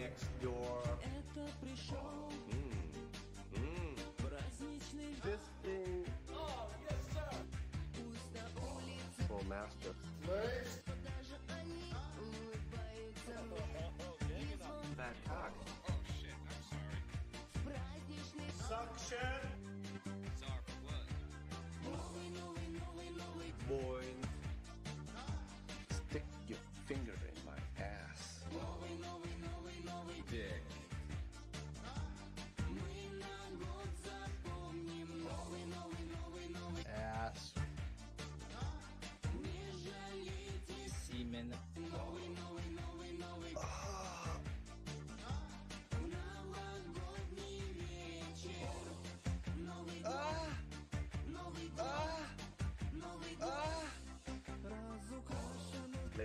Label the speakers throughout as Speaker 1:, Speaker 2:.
Speaker 1: next door. Mm. Mm. This thing. Oh, yes, sir. Full master.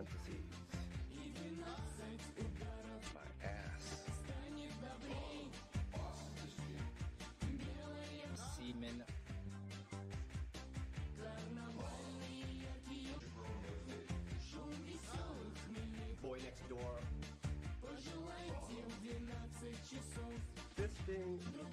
Speaker 1: Fantasies. My ass.
Speaker 2: Semen.
Speaker 1: Boy next door. Fisting. Make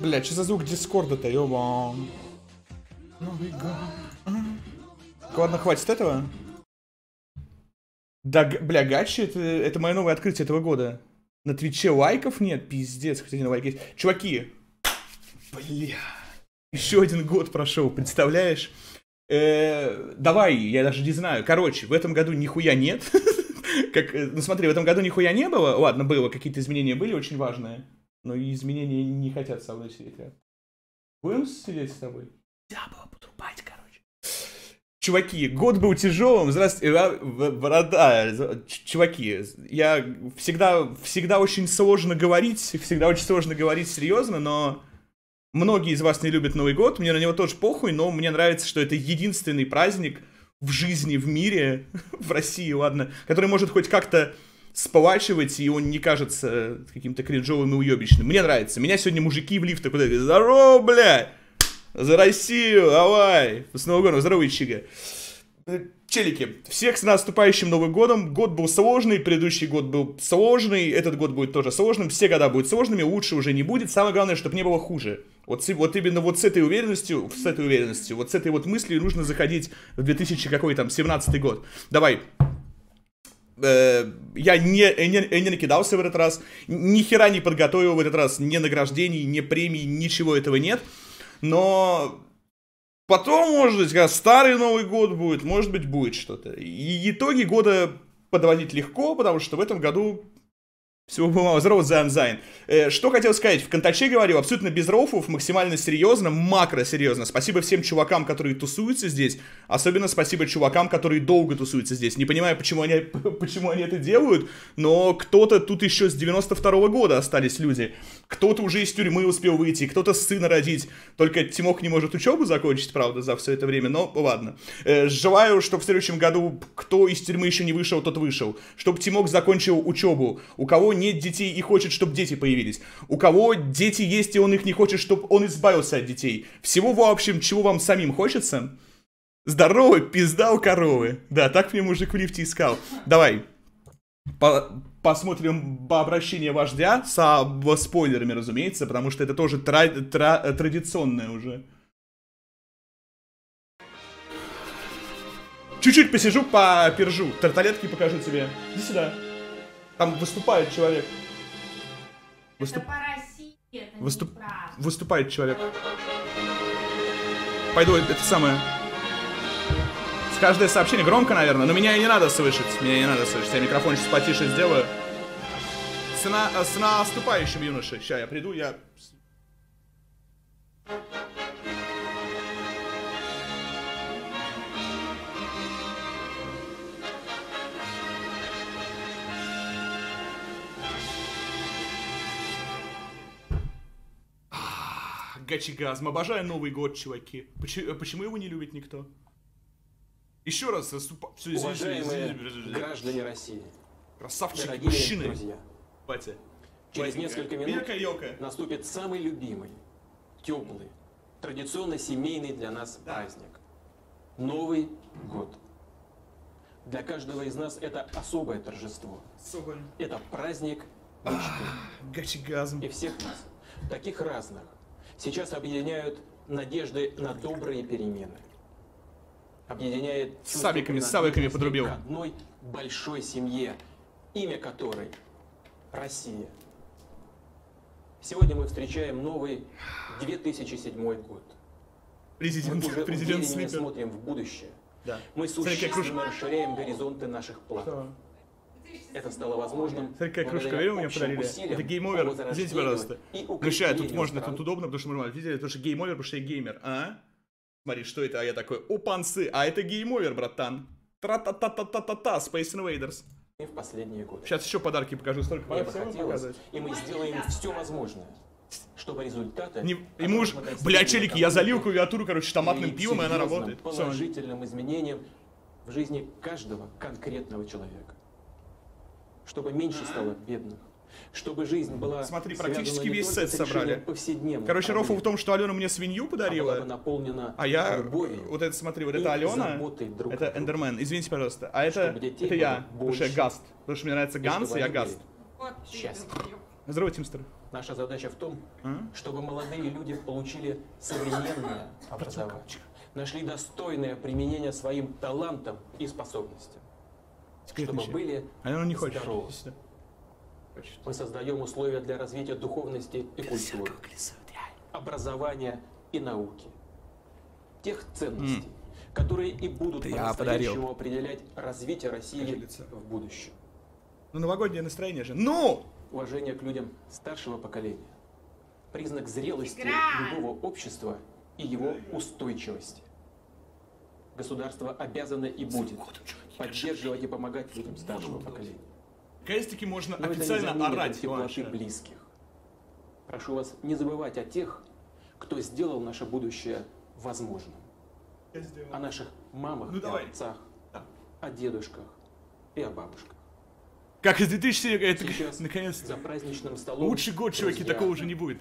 Speaker 3: Бля, что за звук Дискорда-то, ёба? Новый год. Ладно, хватит этого. Да, бля, гачи, это, это мое новое открытие этого года. На Твиче лайков нет, пиздец, хотя на лайки есть. Чуваки, бля, еще один год прошел, представляешь? Э, давай, я даже не знаю. Короче, в этом году нихуя нет. Как, э, ну смотри, в этом году нихуя не было. Ладно, было, какие-то изменения были очень важные. Но и изменения не хотят со мной сидеть. рядом. Будем сидеть с тобой? Да, было потрубать, короче. Чуваки, год был тяжелым. Здравствуйте, борода. Чуваки, я всегда, всегда очень сложно говорить, всегда очень сложно говорить серьезно, но многие из вас не любят Новый год, мне на него тоже похуй, но мне нравится, что это единственный праздник в жизни, в мире, в России, ладно, который может хоть как-то сплачивать, и он не кажется каким-то кринжовым и уебищным. Мне нравится. Меня сегодня мужики в лифтах куда Здорово, бля! За Россию! Давай! С Новым годом! Здорово, Чига! Э, Челики, всех с наступающим Новым годом. Год был сложный, предыдущий год был сложный, этот год будет тоже сложным, все года будут сложными, лучше уже не будет. Самое главное, чтобы не было хуже. Вот, вот именно вот с этой уверенностью, с этой уверенностью, вот с этой вот мыслью нужно заходить в 2000 какой там, 17 год. Давай, Э, я не, не, не накидался в этот раз, ни хера не подготовил в этот раз, ни награждений, ни премий, ничего этого нет. Но потом, может быть, когда старый Новый год будет, может быть, будет что-то. И итоги года подводить легко, потому что в этом году Всего бы. Здорово, Зайн Зайн. Э, что хотел сказать? В Контаче говорил, абсолютно без рофлов, максимально серьезно, макро серьезно. Спасибо всем чувакам, которые тусуются здесь. Особенно спасибо чувакам, которые долго тусуются здесь. Не понимаю, почему они, почему они это делают, но кто-то тут еще с 92 -го года остались люди. Кто-то уже из тюрьмы успел выйти, кто-то сына родить. Только Тимок не может учебу закончить, правда, за все это время, но ладно. Э, желаю, чтобы в следующем году кто из тюрьмы еще не вышел, тот вышел. Чтобы Тимок закончил учебу. У кого нет детей и хочет, чтобы дети появились. У кого дети есть и он их не хочет, чтобы он избавился от детей. Всего, в общем, чего вам самим хочется? Здорово, пизда у коровы. Да, так мне мужик в лифте искал. Давай, по посмотрим по обращение вождя со спойлерами, разумеется, потому что это тоже тра тра традиционное уже. Чуть-чуть посижу, попержу. Тарталетки покажу тебе. Иди сюда. Там выступает человек. Выступ...
Speaker 4: России,
Speaker 3: Выступ... Выступает человек. Пойду, это самое. Каждое сообщение громко, наверное, но меня и не надо слышать. Меня не надо слышать. Я микрофон сейчас потише сделаю. С, на... с наступающим, юношей. Сейчас я приду, я... Гачигазм. Обожаю Новый год, чуваки. Почему, почему его не любит никто? Еще раз, наступа... Всё, извините, извините,
Speaker 5: граждане России,
Speaker 3: Красавчик,
Speaker 5: дорогие
Speaker 3: мужчины.
Speaker 5: друзья,
Speaker 3: Батя.
Speaker 5: через
Speaker 3: Батенька.
Speaker 5: несколько минут
Speaker 3: Милка-елка.
Speaker 5: наступит самый любимый, теплый, традиционно семейный для нас
Speaker 3: Да.
Speaker 5: праздник. Новый год. Для каждого из нас это особое торжество.
Speaker 3: Сука.
Speaker 5: Это праздник мечты.
Speaker 3: Гачигазм.
Speaker 5: И всех нас, таких разных, сейчас объединяют надежды на добрые перемены. Объединяет
Speaker 3: сабиками, сабиками подрубил.
Speaker 5: к одной большой семье, имя которой Россия. Сегодня мы встречаем новый 2007 год. Мы
Speaker 3: Президент,
Speaker 5: уже
Speaker 3: президент Слипер.
Speaker 5: смотрим в будущее.
Speaker 3: Да.
Speaker 5: Мы существенно расширяем горизонты наших планов.
Speaker 3: Что?
Speaker 5: Это стало возможным.
Speaker 3: Смотри, какая кружка, видел, мне подарили? Это
Speaker 5: game
Speaker 3: over. Извините, пожалуйста. Ну тут можно, тут удобно, потому что мы нормально. Видели, потому что game over, потому что я геймер. А? Смотри, что это? А я такой, опанцы, а это game over, братан. Тра-та-та-та-та-та-та, Space Invaders.
Speaker 5: в последние годы.
Speaker 3: Сейчас еще подарки покажу, столько
Speaker 5: Мне бы хотелось, и мы сделаем все возможное, чтобы результаты...
Speaker 3: Не, ему уж, бля, челики, я залил клавиатуру, короче, томатным пивом, и она работает.
Speaker 5: Положительным изменениям в жизни каждого конкретного человека. Чтобы меньше стало бедных. Чтобы жизнь была
Speaker 3: Смотри, практически весь сет собрали. Короче, рофл в том, что Алена мне свинью
Speaker 5: а
Speaker 3: подарила,
Speaker 5: наполнена
Speaker 3: а я,
Speaker 5: любовью
Speaker 3: вот это, смотри, вот это Алена,
Speaker 5: друг
Speaker 3: это. Эндермен, извините, пожалуйста, а это, это я, потому что я
Speaker 5: больше.
Speaker 3: Гаст, потому что мне нравится Ганс, и я Гаст.
Speaker 5: Счастье.
Speaker 3: Здорово, Тимстер.
Speaker 5: Наша задача в том,
Speaker 3: А?
Speaker 5: чтобы молодые люди получили современное образование, нашли достойное применение своим талантам и способностям, чтобы были
Speaker 3: Алена не хочет.
Speaker 5: здоровы.
Speaker 3: Иди Хочет.
Speaker 5: Мы создаем условия для развития духовности и культуры, образования и науки. Тех ценностей, которые и будут по-настоящему определять развитие России в будущем.
Speaker 3: Ну, новогоднее настроение же. Ну!
Speaker 5: Уважение к людям старшего поколения. Признак зрелости
Speaker 4: Игра!
Speaker 5: любого общества и его устойчивости. Государство обязано и будет поддерживать и помогать людям старшего поколения.
Speaker 3: Наконец-таки можно
Speaker 5: Но это не
Speaker 3: официально орать
Speaker 5: теплоты близких. Прошу вас не забывать о тех, кто сделал наше будущее возможным.
Speaker 3: Я сделал.
Speaker 5: О наших мамах
Speaker 3: Ну,
Speaker 5: и
Speaker 3: давай.
Speaker 5: отцах,
Speaker 3: Да.
Speaker 5: о дедушках и о бабушках.
Speaker 3: Как из 2007 это
Speaker 5: Сейчас
Speaker 3: наконец-то.
Speaker 5: за праздничным столом
Speaker 3: Лучший год, чуваки, такого уже не будет.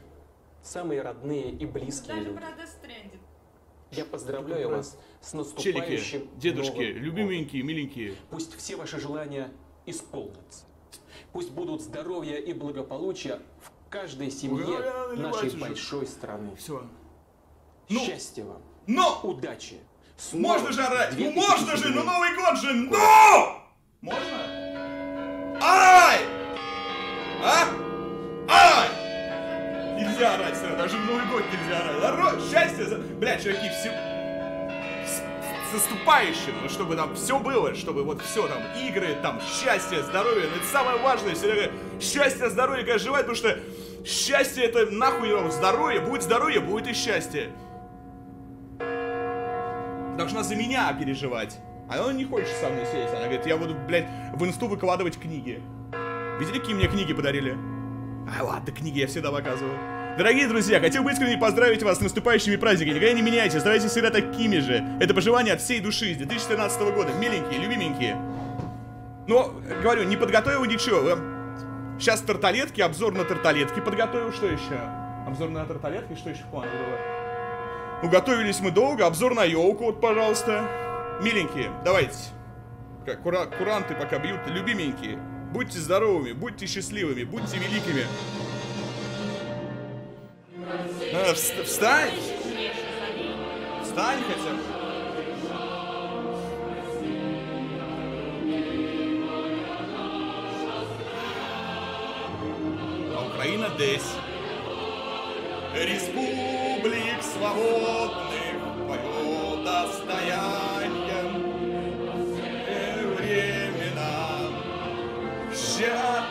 Speaker 5: Самые родные и близкие
Speaker 4: Даже
Speaker 5: люди. Я поздравляю вас с
Speaker 3: Челики,
Speaker 5: наступающим
Speaker 3: дедушки,
Speaker 5: Новым годом.
Speaker 3: любименькие, миленькие.
Speaker 5: Пусть все ваши желания исполнятся. Пусть будут здоровье и благополучие в каждой семье нашей большой страны.
Speaker 3: Все. Ну.
Speaker 5: Счастья вам,
Speaker 3: Но!
Speaker 5: удачи. С
Speaker 3: Можно же орать! Ну
Speaker 5: 2007
Speaker 3: можно же! Ну Новый год же! Ну! Можно? Ай! А? Ай! Нельзя орать, сэр, даже в Новый год нельзя орать. Оро- Счастье! за- Бля, чуваки, все... с наступающим, ну, чтобы там все было, чтобы вот все там, игры, там, счастье, здоровье, ну, это самое важное, всегда счастье, здоровье, когда желает, потому что счастье это нахуй вам здоровье, будет здоровье, будет и счастье. Должна за меня переживать. А она не хочет со мной сесть. Она говорит, я буду, блядь, в инсту выкладывать книги. Видели, какие мне книги подарили? А ладно, книги я всегда показываю. Дорогие друзья, хотел бы искренне поздравить вас с наступающими праздниками. Никогда не меняйте, оставайтесь всегда такими же. Это пожелание от всей души с 2014 года. Миленькие, любименькие. Но, говорю, не подготовил ничего. Сейчас тарталетки, обзор на тарталетки подготовил. Что еще? Обзор на тарталетки, что еще в плане было? Ну, готовились мы долго. Обзор на елку, вот, пожалуйста. Миленькие, давайте. Кура куранты пока бьют. Любименькие. Будьте здоровыми, будьте счастливыми, будьте великими. Вст- встань! Встань хотя бы. А Украина десь. Республик свободных твое достояние времена. Сейчас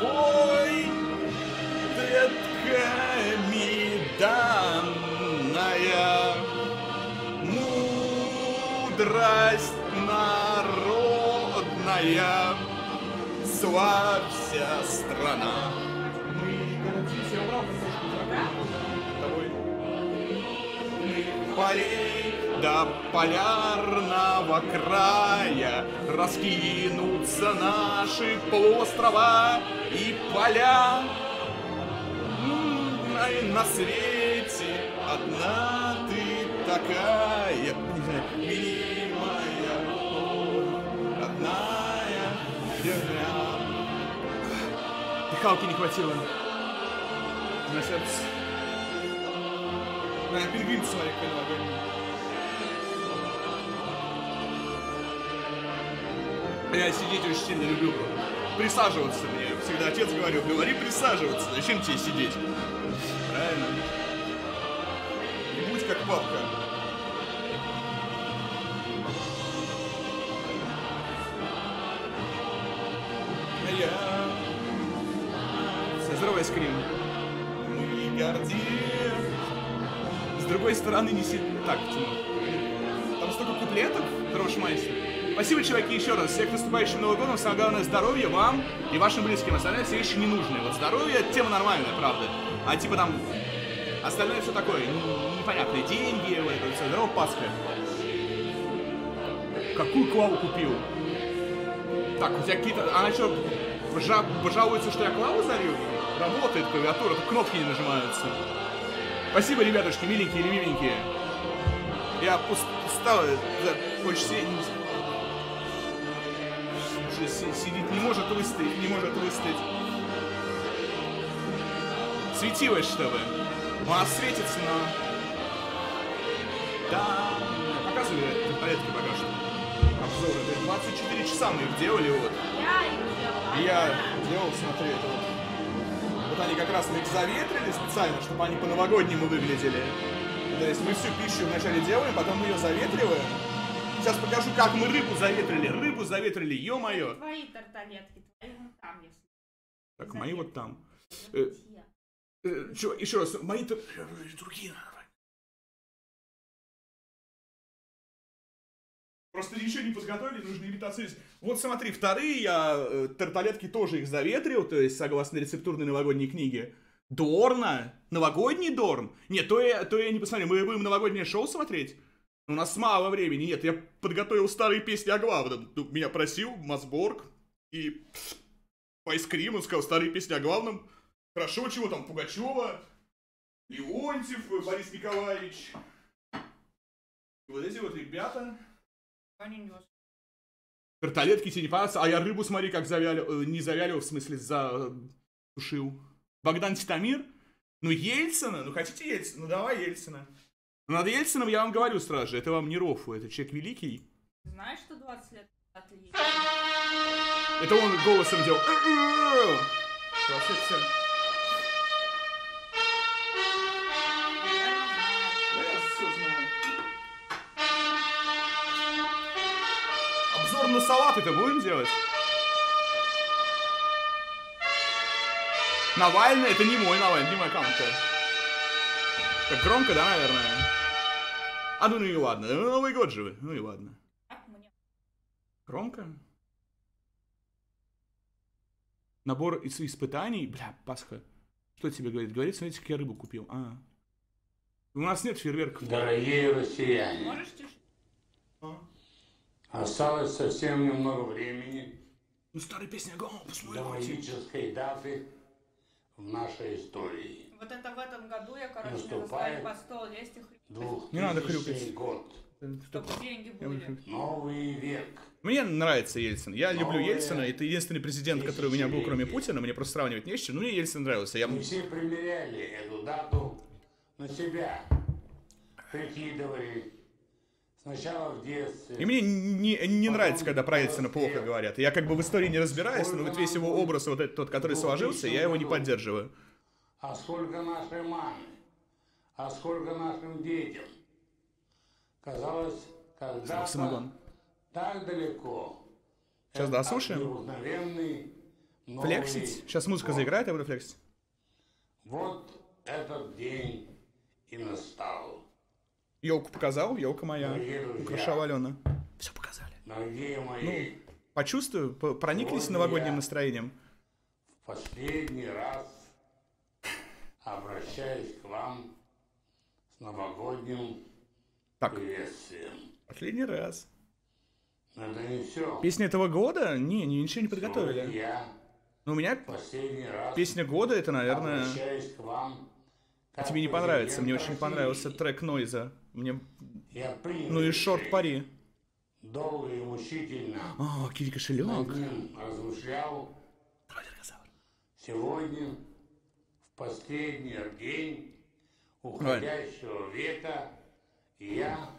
Speaker 3: вековой, предками данная мудрость народная, славься страна. Мы гордимся, Тобой. Полей до полярного края раскинутся наши полуострова и поля. М, а и на свете одна ты такая, милая, о, родная земля. Дыхалки не хватило на сердце. На пингвин смотри, какой Я сидеть очень сильно люблю. Присаживаться мне. Всегда отец говорил, говори присаживаться. Зачем тебе сидеть? Правильно. Не будь как папка. А я... Скрим. Мы гордимся с другой стороны не си... Так, Тимур. Там столько куплетов, Дрошмайстер. Спасибо, чуваки, еще раз. Всех наступающим Новым годом. Самое главное, здоровье вам и вашим близким. Остальное все вещи ненужные. Вот здоровье, тема нормальная, правда. А типа там... Остальное все такое, непонятные деньги, вот это все. Здорово, Пасха. Какую клаву купил? Так, у тебя какие-то... Она что, пожа- пожалуется, что я клаву зарю? Работает клавиатура, только кнопки не нажимаются. Спасибо, ребятушки, миленькие, любименькие. Я пуст- устал, за- больше си- сидит, не может выстоять, не может выстоять. Светилось, чтобы. У нас светится, но... Да, показывали в порядке пока что. Обзоры, да, 24 часа мы их делали, вот.
Speaker 4: Я их делала.
Speaker 3: И я делал, смотри, это вот. Вот они как раз мы их заветрили специально, чтобы они по-новогоднему выглядели. То есть мы всю пищу вначале делаем, потом мы ее заветриваем. Сейчас покажу, как мы рыбу заветрили. Рыбу заветрили, ё-моё.
Speaker 4: Твои тарталетки, твои вон там, если.
Speaker 3: Так, мои вот там. Э? Э, чё, еще раз, мои-то... э, Другие. Просто ничего не подготовили, нужно имитацию. Вот смотри, вторые я э, тарталетки тоже их заветрил, то есть согласно рецептурной новогодней книге. Дорна? Новогодний Дорн? Нет, то я, то я не посмотрел. Мы будем новогоднее шоу смотреть? У нас мало времени. Нет, я подготовил старые песни о главном. Ну, Меня просил Масборг и Пайскрим, он сказал старые песни о главном. Хорошо, чего там, Пугачева, Леонтьев, э, Борис Николаевич. И вот эти вот ребята. Тарталетки тебе не понравятся, а я рыбу, смотри, как завялил, э, не завялил, в смысле, затушил. Богдан Титамир? Ну, Ельцина? Ну, хотите Ельцина? Ну, давай Ельцина. Ну, Над Ельцином я вам говорю сразу же, это вам не Рофу, это человек великий.
Speaker 4: Знаешь, что 20 лет назад Ли?
Speaker 3: Это он голосом делал. Вообще все. Обзор на салаты-то будем делать? Навальный, это не мой Навальный, не мой аккаунт. Так громко, да, наверное? А ну, ну и ладно, ну, Новый год же вы, ну и ладно. Громко? Набор из- испытаний? Бля, Пасха. Что тебе говорит? Говорит, смотрите, как я рыбу купил. А. У нас нет фейерверков.
Speaker 6: Дорогие россияне,
Speaker 4: Можешь тише?
Speaker 6: осталось совсем немного времени
Speaker 3: Ну, старая песня, го,
Speaker 6: до
Speaker 3: посмотрите.
Speaker 6: магической даты в нашей истории.
Speaker 4: Вот это в этом году я, короче,
Speaker 6: Наступает.
Speaker 4: по стол лезть и
Speaker 3: Не надо
Speaker 6: 2000
Speaker 3: хрюкать.
Speaker 6: год.
Speaker 4: чтобы деньги были.
Speaker 6: Новый век.
Speaker 3: Мне нравится Ельцин. Я люблю
Speaker 6: Новое
Speaker 3: Ельцина. Это единственный президент, который у меня был, кроме. Путина. Мне просто сравнивать не с чем. Ну, мне Ельцин нравился. Я...
Speaker 6: Мы все примеряли эту дату на себя. Прикидывали. Сначала в детстве.
Speaker 3: И мне не, не нравится, когда про Ельцина плохо говорят. Я как бы в истории не разбираюсь, но вот весь его образ, вот этот тот, который сложился, я его не поддерживаю.
Speaker 6: А сколько нашей маме? А сколько нашим детям? Казалось, когда
Speaker 3: Самогон.
Speaker 6: так далеко.
Speaker 3: Сейчас, да, слушаем? Флексить? Сейчас музыка заиграет, я буду флексить.
Speaker 6: Вот этот день и настал.
Speaker 3: Елку показал, елка моя. Украшала Алена. Все показали.
Speaker 6: Дорогие мои,
Speaker 3: Почувствую, п- прониклись новогодним настроением.
Speaker 6: в последний раз обращаюсь к вам новогодним
Speaker 3: Так,
Speaker 6: приветствием.
Speaker 3: последний раз.
Speaker 6: Это не все.
Speaker 3: Песня этого года? Не, не- ничего не подготовили.
Speaker 6: Я
Speaker 3: Но у меня
Speaker 6: последний раз
Speaker 3: песня года, это, наверное...
Speaker 6: к вам.
Speaker 3: А тебе не понравится. Мне очень понравился трек Нойза. Мне...
Speaker 6: Я
Speaker 3: Ну и шорт пари.
Speaker 6: Долго и мучительно
Speaker 3: О, Кири кошелек.
Speaker 6: над ним размышлял. Сегодня, в последний день уходящего века, я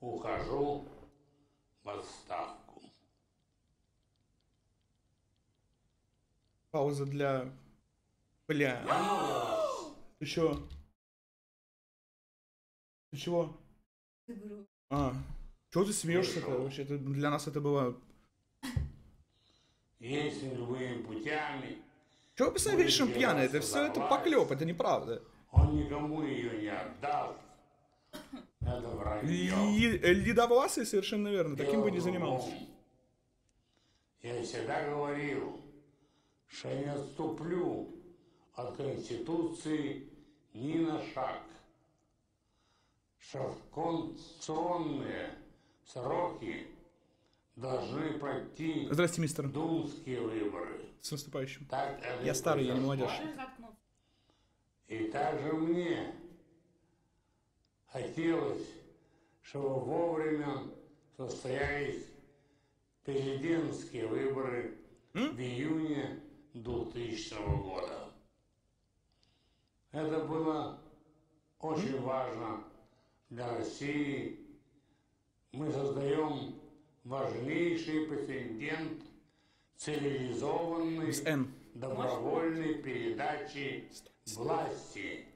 Speaker 6: ухожу в отставку.
Speaker 3: Пауза для... Бля. Ты чё? Ты чего? А. Чего ты смеешься-то? Вообще, это, для нас это было...
Speaker 6: если любыми путями,
Speaker 3: Чего вы постоянно говоришь, что он пьяный? Это все это поклеп, это неправда.
Speaker 6: Он никому ее не отдаст. Это вранье.
Speaker 3: Ледовласый совершенно верно, таким бы не занимался.
Speaker 6: Я всегда говорил, что я не отступлю от Конституции ни на шаг. Что в конституционные сроки должны пройти
Speaker 3: Здрасте, мистер.
Speaker 6: думские выборы.
Speaker 3: С наступающим.
Speaker 6: Так
Speaker 3: Я старый, я не молодежь.
Speaker 6: И также мне хотелось, чтобы вовремя состоялись президентские выборы в июне 2000 года. Это было очень важно для России. Мы создаем важнейший прецедент цивилизованной добровольной передачи власти.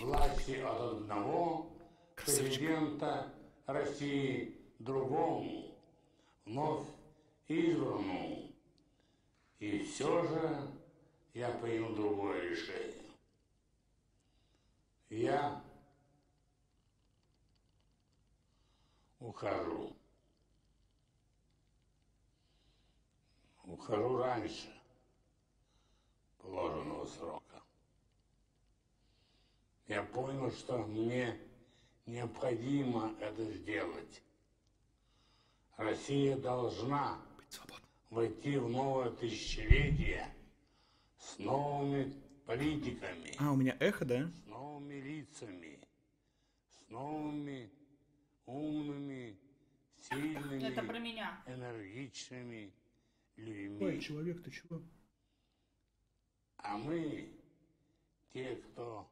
Speaker 6: Власти от одного президента России другому, вновь избранному. И все же я принял другое решение. Я ухожу. Ухожу раньше положенного срока. Я понял, что мне необходимо это сделать. Россия должна войти в новое тысячелетие с новыми политиками,
Speaker 3: А, у меня эхо, да?
Speaker 6: с новыми лицами, с новыми умными, сильными,
Speaker 4: Это про меня.
Speaker 6: энергичными
Speaker 3: Ой,
Speaker 6: людьми.
Speaker 3: человек, ты чего?
Speaker 6: А мы, те, кто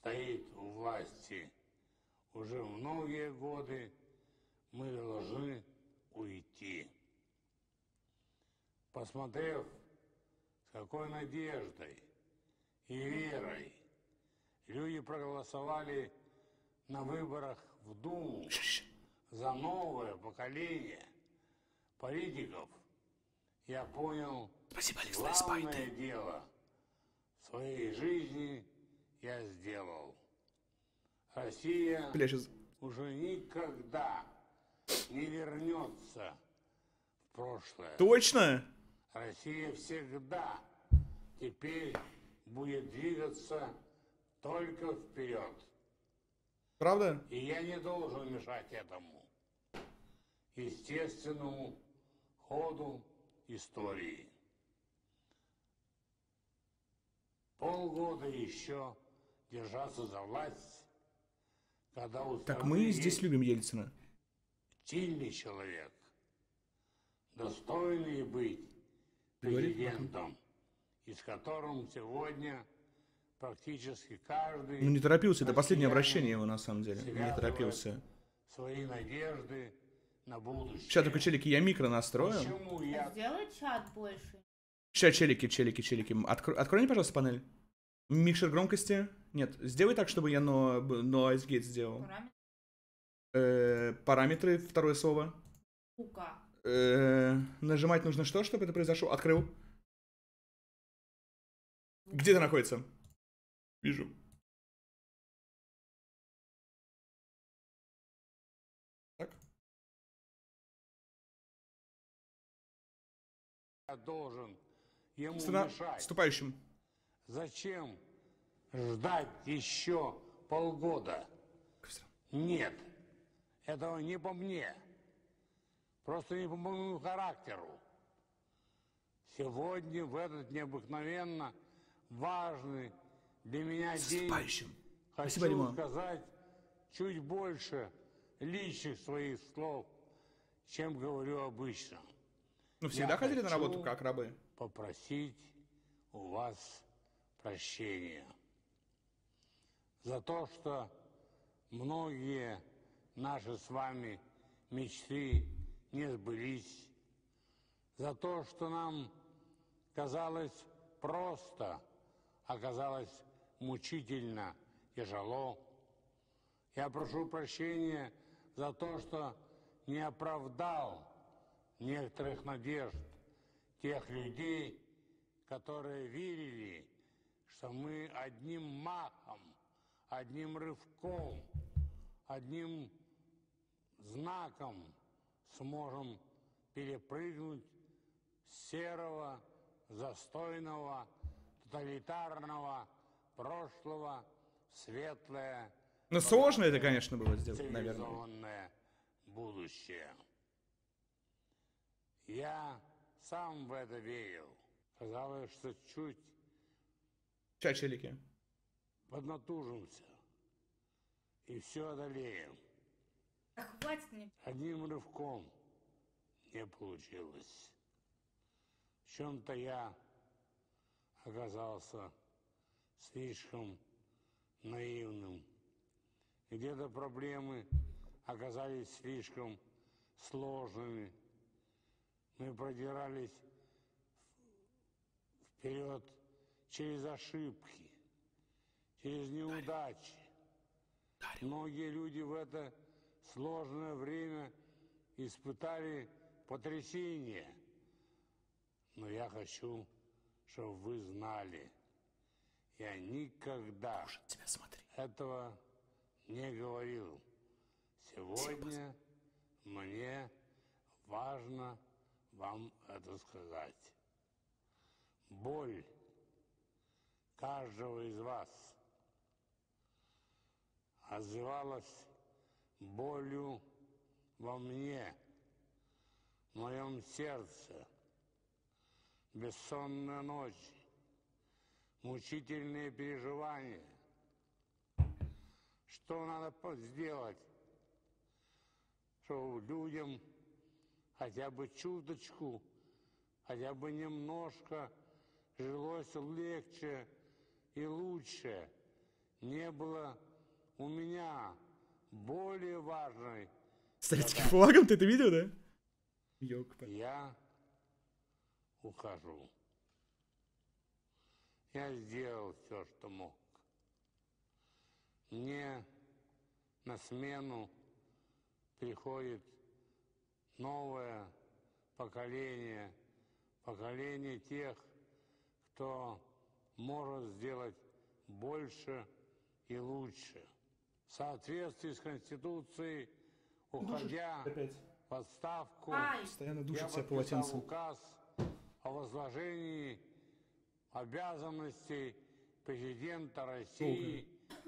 Speaker 6: стоит у власти уже многие годы мы должны уйти. Посмотрев, с какой надеждой и верой люди проголосовали на выборах в Думу за новое поколение политиков, я понял,
Speaker 3: Спасибо,
Speaker 6: главное дело в своей жизни я сделал. Россия
Speaker 3: Бля, сейчас...
Speaker 6: уже никогда не вернется в прошлое.
Speaker 3: Точно?
Speaker 6: Россия всегда теперь будет двигаться только вперед.
Speaker 3: Правда?
Speaker 6: И я не должен мешать этому естественному ходу истории. Полгода еще держаться за власть, когда у
Speaker 3: Так мы здесь любим Ельцина.
Speaker 6: сильный человек, достойный быть президентом, и с которым сегодня практически каждый
Speaker 3: Ну не торопился, это последнее обращение его на самом деле. Не торопился.
Speaker 6: свои надежды на будущее.
Speaker 3: Сейчас только челики, я микро настрою.
Speaker 6: Почему я
Speaker 4: Сделай чат больше.
Speaker 3: Сейчас челики, челики, челики. Откро- Открой мне, пожалуйста, панель. Микшер громкости. Нет, сделай так, чтобы я но, noise gate сделал. Э, параметры, второе слово. Э, нажимать нужно что, чтобы это произошло? Открыл. Где это находится? Вижу. Так.
Speaker 6: должен ему
Speaker 3: Страна
Speaker 6: мешать?
Speaker 3: вступающим.
Speaker 6: Зачем ждать еще полгода? Нет, этого не по мне. Просто не по моему характеру. Сегодня, в этот необыкновенно важный для меня день,
Speaker 3: Вступающим.
Speaker 6: хочу
Speaker 3: Спасибо, Дима.
Speaker 6: сказать чуть больше личных своих слов, чем говорю обычно.
Speaker 3: Ну, всегда
Speaker 6: Я
Speaker 3: ходили на работу как рабы?
Speaker 6: попросить у вас прощения за то, что многие наши с вами мечты не сбылись, за то, что нам казалось просто, оказалось мучительно тяжело. Я прошу прощения за то, что не оправдал некоторых надежд тех людей, которые верили, что мы одним махом, одним рывком, одним знаком сможем перепрыгнуть с серого, застойного, тоталитарного прошлого светлое,
Speaker 3: Ну, сложно это, конечно, было сделать, наверное.
Speaker 6: будущее. Я сам в это верил. Казалось, что чуть
Speaker 3: Ча, челики.
Speaker 6: Поднатужимся и все одолеем.
Speaker 4: Да хватит мне.
Speaker 6: Одним рывком не получилось. В чем-то я оказался слишком наивным. Где-то проблемы оказались слишком сложными. Мы продирались вперед через ошибки, через неудачи. Многие люди в это сложное время испытали потрясение. Но я хочу, чтобы вы знали, я никогда
Speaker 3: Тебя смотри.
Speaker 6: этого не говорил. Сегодня мне важно вам это сказать. Боль каждого из вас отзывалась болью во мне, в моем сердце, бессонные ночи, мучительные переживания. Что надо сделать, чтобы людям хотя бы чуточку, хотя бы немножко жилось легче и лучше. Не было у меня более важной
Speaker 3: С советским флагом ты это видел, да? ёлка
Speaker 6: я ухожу. Я сделал все, что мог. Мне на смену приходит новое поколение, поколение тех, кто может сделать больше и лучше. В соответствии с Конституцией, уходя
Speaker 3: Опять.
Speaker 6: в отставку,
Speaker 4: Ай,
Speaker 3: Постоянно душит себя полотенцем.
Speaker 6: указ о возложении обязанностей президента России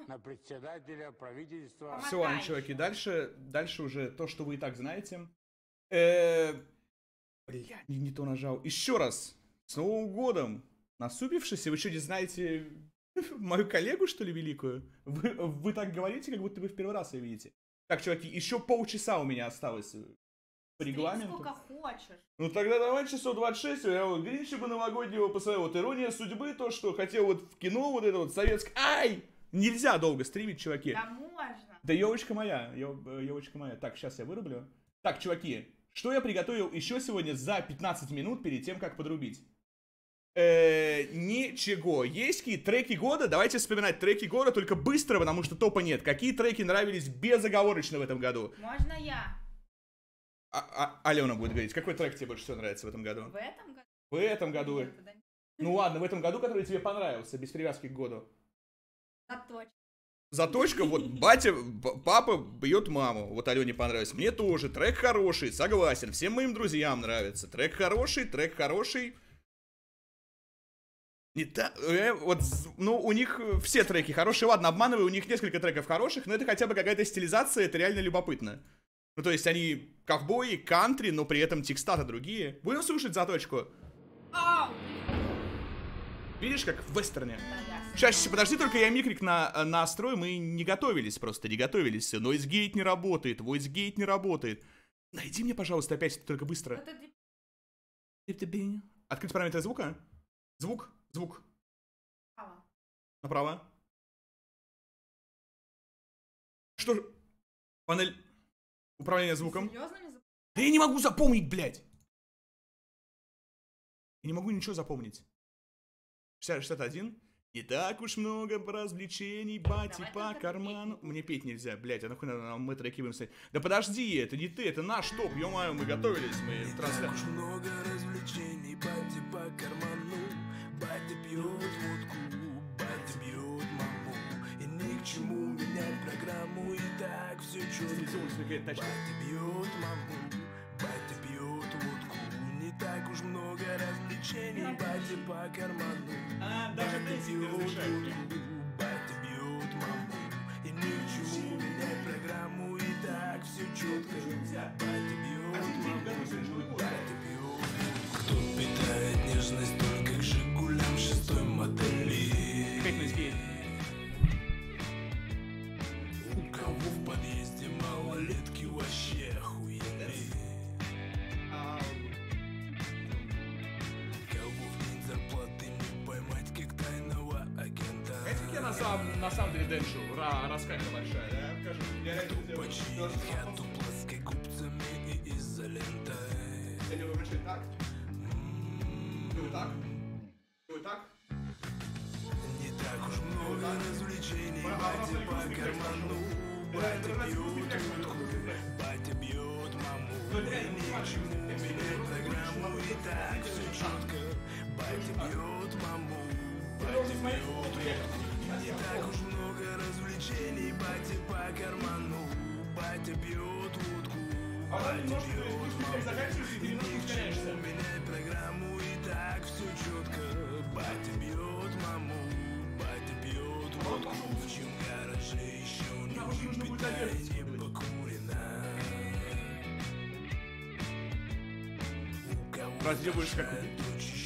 Speaker 6: на председателя правительства.
Speaker 3: Все, ладно, чуваки, дальше, дальше уже то, что вы и так знаете. Э, Бля, не, не то нажал. Еще раз, с Новым годом! Насупившись, вы что, не знаете мою коллегу, что ли, великую? Вы, вы так говорите, как будто вы в первый раз ее видите. Так, чуваки, еще полчаса у меня осталось э, по регламенту.
Speaker 4: сколько хочешь.
Speaker 3: Ну тогда давай часов 26, я вот Гринча бы новогоднего посмотрел. Вот ирония судьбы, то, что хотел вот в кино, вот это вот советское. Ай! Нельзя долго стримить, чуваки.
Speaker 4: Да можно.
Speaker 3: Да елочка моя, елочка моя. Так, сейчас я вырублю. Так, чуваки, что я приготовил еще сегодня за 15 минут перед тем, как подрубить? Э, ничего. Есть какие треки года? Давайте вспоминать треки года, только быстро, потому что топа нет. Какие треки нравились безоговорочно в этом году?
Speaker 4: Можно я?
Speaker 3: А- а- Алена будет говорить, какой трек тебе больше всего нравится в этом году?
Speaker 4: В этом году?
Speaker 3: В этом году.
Speaker 4: Нет,
Speaker 3: Ну ладно, в этом году, который тебе понравился, без привязки к году.
Speaker 4: А точно.
Speaker 3: Заточка, вот батя, папа бьет маму. Вот Алене понравился. Мне тоже. Трек хороший, согласен. Всем моим друзьям нравится. Трек хороший, трек хороший. Не та, э, вот, ну, у них э, все треки хорошие. Ладно, обманываю, у них несколько треков хороших, но это хотя бы какая-то стилизация, это реально любопытно. Ну, то есть они ковбои, кантри, но при этом текста-то другие. Будем слушать заточку? Видишь, как в вестерне? Сейчас, подожди, только я микрик на, э, настрою, мы не готовились просто, не готовились. Noise не работает, VoiceGate не работает. Найди мне, пожалуйста, опять только быстро. Открыть параметры звука. Звук, звук.
Speaker 4: Ава.
Speaker 3: Направо. Что ж... Панель... Управление звуком.
Speaker 4: Серьезно не
Speaker 3: Да я не могу запомнить, блядь! Я не могу ничего запомнить. 60, 61. Не так уж много развлечений, бати по карману. Мне петь нельзя, блядь, а нахуй надо нам мы треки будем ставить? Да подожди, это не ты, это наш топ, ё-моё, мы готовились, мы трансля...
Speaker 7: Уж много развлечений, батя по карману Батя пьет водку, батя бьет маму. И ни к чему менять программу, и так все четко. Батя бьет маму, батя пьет водку. Не так уж много развлечений, батя по карману.
Speaker 3: А, не
Speaker 7: пьет водку, батя бьет маму. И ни к чему менять программу, и так все четко Батя бьет маму, батя бьет кто питает нежность только к Жигулям шестой модели. У кого в подъезде малолетки вообще охуели? Кого в день зарплаты не поймать как тайного агента?
Speaker 3: Это я на самом, на самом деле дэншу, Ра, раскайка большая, да? Скажи, я сделал-
Speaker 7: Починить хату плоскогубцами и изолентой.
Speaker 3: Делаю врачи так. Делаю так.
Speaker 7: Бьет утку Батя бьет маму. Ни к чему менять программу И так все четко Батя бьет маму. Батя бьет утку Не так уж много развлечений Батя по карману Батя бьет утку Батя бьет маму И ни к чему
Speaker 3: Будешь как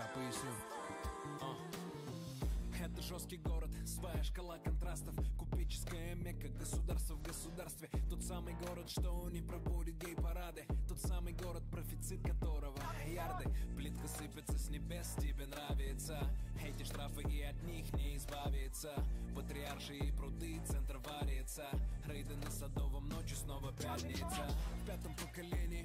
Speaker 8: Ща поясню. А. Это жесткий город, своя шкала контрастов. Купеческая мекка, государство в государстве. Тот самый город, что не проводит гей-парады Тот самый город, профицит которого ярды. Плитка сыпется с небес, тебе нравится. Эти штрафы и от них не избавиться. Патриарши и пруды, центр варится. Рейды на Садовом, ночью снова пятница. В пятом поколении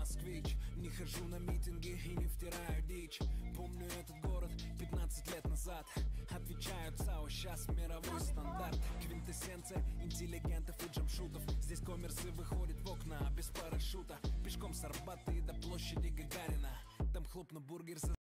Speaker 8: москвич. Не хожу на митинги и не втираю дичь. Помню этот город 15 лет назад. Отвечают ЦАО, сейчас мировой стандарт. Квинтэссенция интеллигентов и джамшутов. Здесь коммерсы выходят в окна без парашюта. Пешком с Арбата и до площади Гагарина. Там хлопну бургер за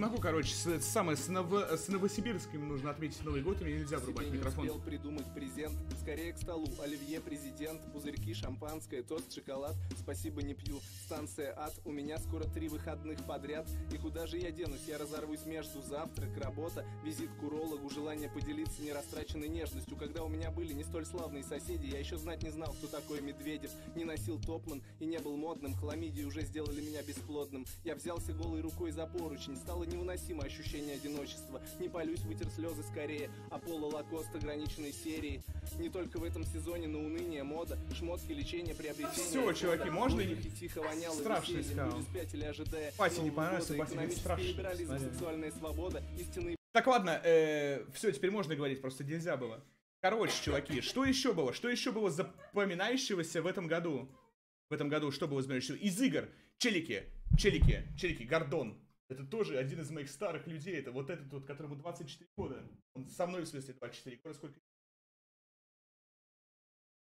Speaker 3: могу, короче, с, самое, с, Ново- с Новосибирском нужно отметить Новый год, и мне нельзя врубать
Speaker 9: Себе не
Speaker 3: микрофон.
Speaker 9: успел придумать презент. Скорее к столу. Оливье, президент, пузырьки, шампанское, тост, шоколад. Спасибо, не пью. Станция ад. У меня скоро три выходных подряд. И куда же я денусь? Я разорвусь между завтрак, работа, визит к урологу, желание поделиться нерастраченной нежностью. Когда у меня были не столь славные соседи, я еще знать не знал, кто такой Медведев. Не носил топман и не был модным. Хламидии уже сделали меня бесплодным. Я взялся голой рукой за поручень. Стало невыносимо ощущение одиночества. Не полюсь, вытер слезы скорее. Аполло Лакост ограниченной серии. Не только в этом сезоне на уныние, мода, шмотки, лечение, приобретение. Мода.
Speaker 3: чуваки, можно
Speaker 9: В
Speaker 3: и-
Speaker 9: воздухе тихо воняло
Speaker 3: Страшный сказал. Пате не понравился, говорит,
Speaker 9: Экономический
Speaker 3: страшный,
Speaker 9: либерализм, сексуальная свобода, истинные
Speaker 3: Так, ладно, все, теперь можно говорить, просто нельзя было. Короче, чуваки, что еще было? Что еще было запоминающегося в этом году? В этом году что было запоминающегося? Из игр. Челики, челики, челики, Гордон. Это тоже один из моих старых людей. Это вот этот вот, которому 24 года. Он со мной, в смысле, 24 года. Сколько?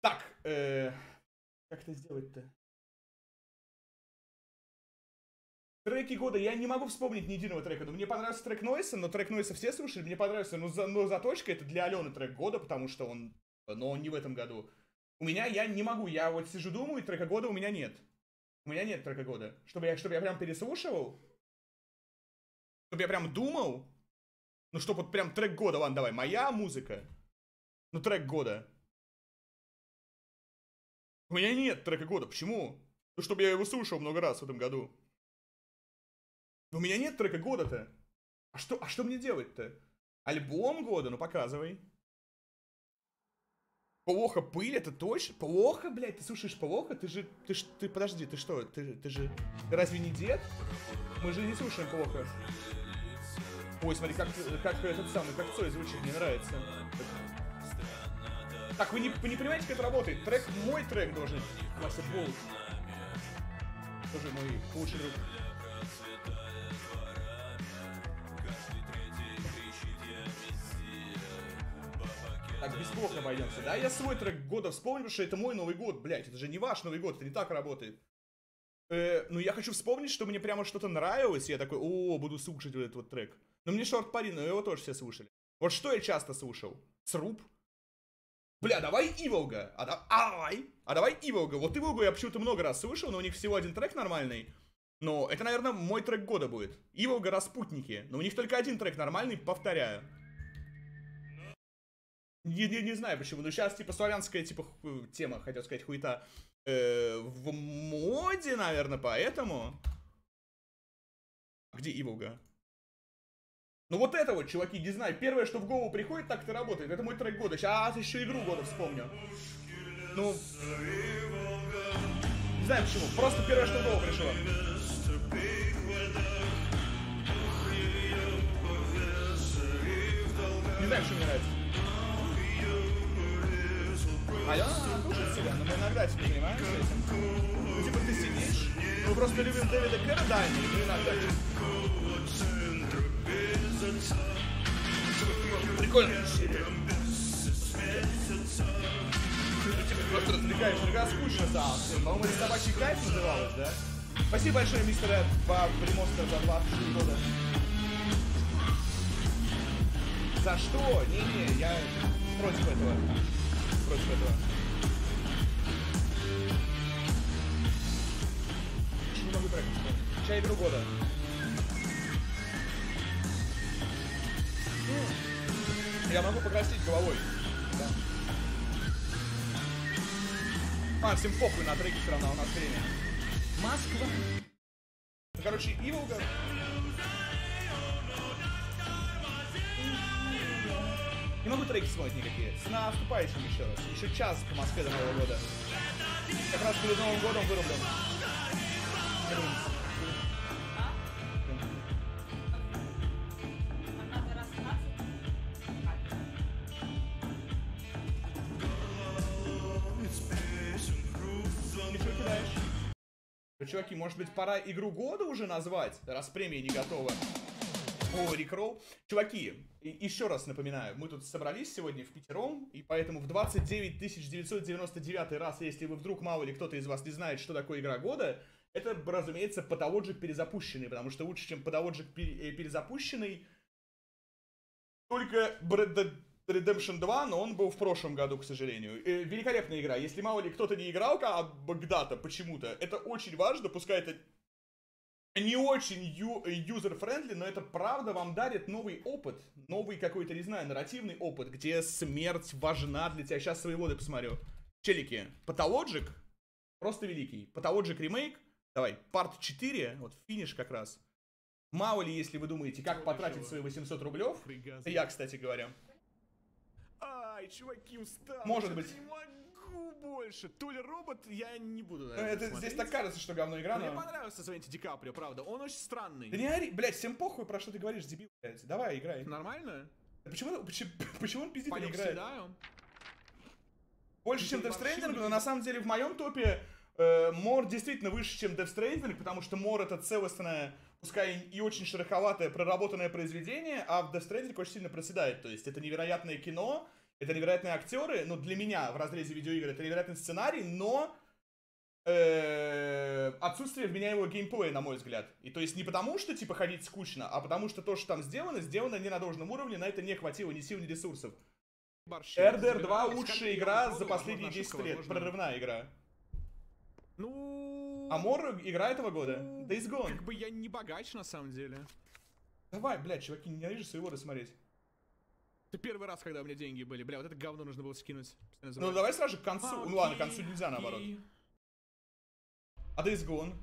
Speaker 3: Так, э, как это сделать-то? Треки года, я не могу вспомнить ни единого трека. Но мне понравился трек Нойса, но трек Нойса все слушали. Мне понравился, но, за, но заточка это для Алены трек года, потому что он, но он не в этом году. У меня, я не могу, я вот сижу думаю, трека года у меня нет. У меня нет трека года. Чтобы я, чтобы я прям переслушивал, чтобы я прям думал, ну чтобы вот прям трек года, ладно, давай, моя музыка, ну трек года. У меня нет трека года, почему? Ну чтобы я его слушал много раз в этом году. Но у меня нет трека года-то. А что, а что мне делать-то? Альбом года? Ну показывай. Плохо пыль, это точно? Плохо, блядь, ты слушаешь плохо? Ты же, ты ж, ты, подожди, ты что, ты, ты же, ты разве не дед? Мы же не слушаем плохо. Ой, смотри, как, как этот самый, как Цой звучит, мне нравится. Так, вы не, вы не понимаете, как это работает? Трек, мой трек должен, Вася. Тоже мой лучший друг. Так, без блока обойдемся. Да, я свой трек года вспомнил, потому что это мой Новый год, блядь. Это же не ваш Новый год, это не так работает. Э, ну, я хочу вспомнить, что мне прямо что-то нравилось, я такой, о, буду слушать вот этот вот трек. Но мне Шорт Пари, но его тоже все слушали. Вот что я часто слушал? Сруб. Бля, давай Иволга. А, да- давай. А давай Иволга. Вот Иволгу я почему-то много раз слышал, но у них всего один трек нормальный. Но это, наверное, мой трек года будет. Иволга Распутники. Но у них только один трек нормальный, повторяю. Не, не, не знаю почему, но сейчас, типа, славянская, типа, тема, хотел сказать, хуета, э, в моде, наверное, поэтому... А Где Иволга? Ну вот это вот, чуваки, не знаю, первое, что в голову приходит, так это работает. Это мой трек года. Сейчас еще игру года вспомню. Ну... Не знаю почему, просто первое, что в голову пришло. Не знаю, что мне нравится. А я себя, но мы иногда тебе занимаемся этим. Ну, типа, ты сидишь, мы просто любим Дэвида Кэра, да, и мы иногда... Прикольно. Типа просто развлекаешь, иногда скучно стало. По-моему, это собачий кайф называлось, да? Спасибо большое, мистер Эд, по Примостер за 24 года. За что? Не-не, я против этого против этого. Не могу трек вспомнить. Чай беру года. Ну, я могу покрасить головой. Да. А, всем похуй на треки все равно, у нас время. Москва. Короче, Evil, Не могу треки вспомнить никакие. С наступающим еще раз. Еще час по Москве до Нового года. Как раз перед Новым годом вырублен. Ну, чуваки, может быть, пора игру года уже назвать, раз премия не готова? О, Рикролл. Чуваки, еще раз напоминаю, мы тут собрались сегодня в пятером, и поэтому в 29 999 раз, если вы вдруг мало ли кто-то из вас не знает, что такое игра года, это, разумеется, Патологик перезапущенный, потому что лучше, чем пере- э, перезапущенный, только Redemption 2, но он был в прошлом году, к сожалению. Э, великолепная игра. Если мало ли кто-то не играл когда-то почему-то, это очень важно, пускай это не очень ю- user-friendly, но это правда вам дарит новый опыт, новый какой-то, не знаю, нарративный опыт, где смерть важна для тебя. Сейчас свои воды посмотрю. Челики, Патологик, просто великий. Патологик ремейк, давай, part 4, вот финиш как раз. Мало ли, если вы думаете, как потратить свои 800 рублев, я, кстати говоря.
Speaker 10: Ай, чуваки, устал.
Speaker 3: Может быть.
Speaker 10: Могу больше. То ли робот, я не буду.
Speaker 3: Ну,
Speaker 10: наверное,
Speaker 3: Это
Speaker 10: смотреть.
Speaker 3: здесь так кажется, что говно игра,
Speaker 10: Мне
Speaker 3: но...
Speaker 10: понравился Свенти Ди Каприо, правда. Он очень странный.
Speaker 3: Да не ори, блядь, всем похуй, про что ты говоришь, дебил, блядь. Давай, играй.
Speaker 10: Нормально?
Speaker 3: Да Почему, почему, почему он пиздит не играет?
Speaker 10: седаю.
Speaker 3: Больше, чем Death Stranding, но на самом деле в моем топе э, Мор действительно выше, чем Death Stranding, потому что Мор это целостное, пускай и очень шероховатое, проработанное произведение, а в Death Stranding очень сильно проседает. То есть это невероятное кино, это невероятные актеры, но для меня в разрезе видеоигр это невероятный сценарий, но э, отсутствие вменяемого геймплея, на мой взгляд. И то есть не потому, что типа ходить скучно, а потому что то, что там сделано, сделано не на должном уровне, на это не хватило ни сил, ни ресурсов. RDR 2
Speaker 10: Забирались.
Speaker 3: лучшая игра за последние
Speaker 10: возможно,
Speaker 3: 10
Speaker 10: ошибка,
Speaker 3: лет.
Speaker 10: возможно.
Speaker 3: Прорывная игра.
Speaker 10: Ну...
Speaker 3: Амор игра этого года.
Speaker 10: ну,
Speaker 3: Days Gone.
Speaker 10: Как бы я не богач, на самом деле.
Speaker 3: Давай, блядь, чуваки, ненавижу свои воды смотреть.
Speaker 10: Это первый раз, когда у меня деньги были. Бля, вот это говно нужно было скинуть.
Speaker 3: Ну давай сразу же к концу.
Speaker 10: А,
Speaker 3: Ну ладно, к концу нельзя наоборот. А Days Gone?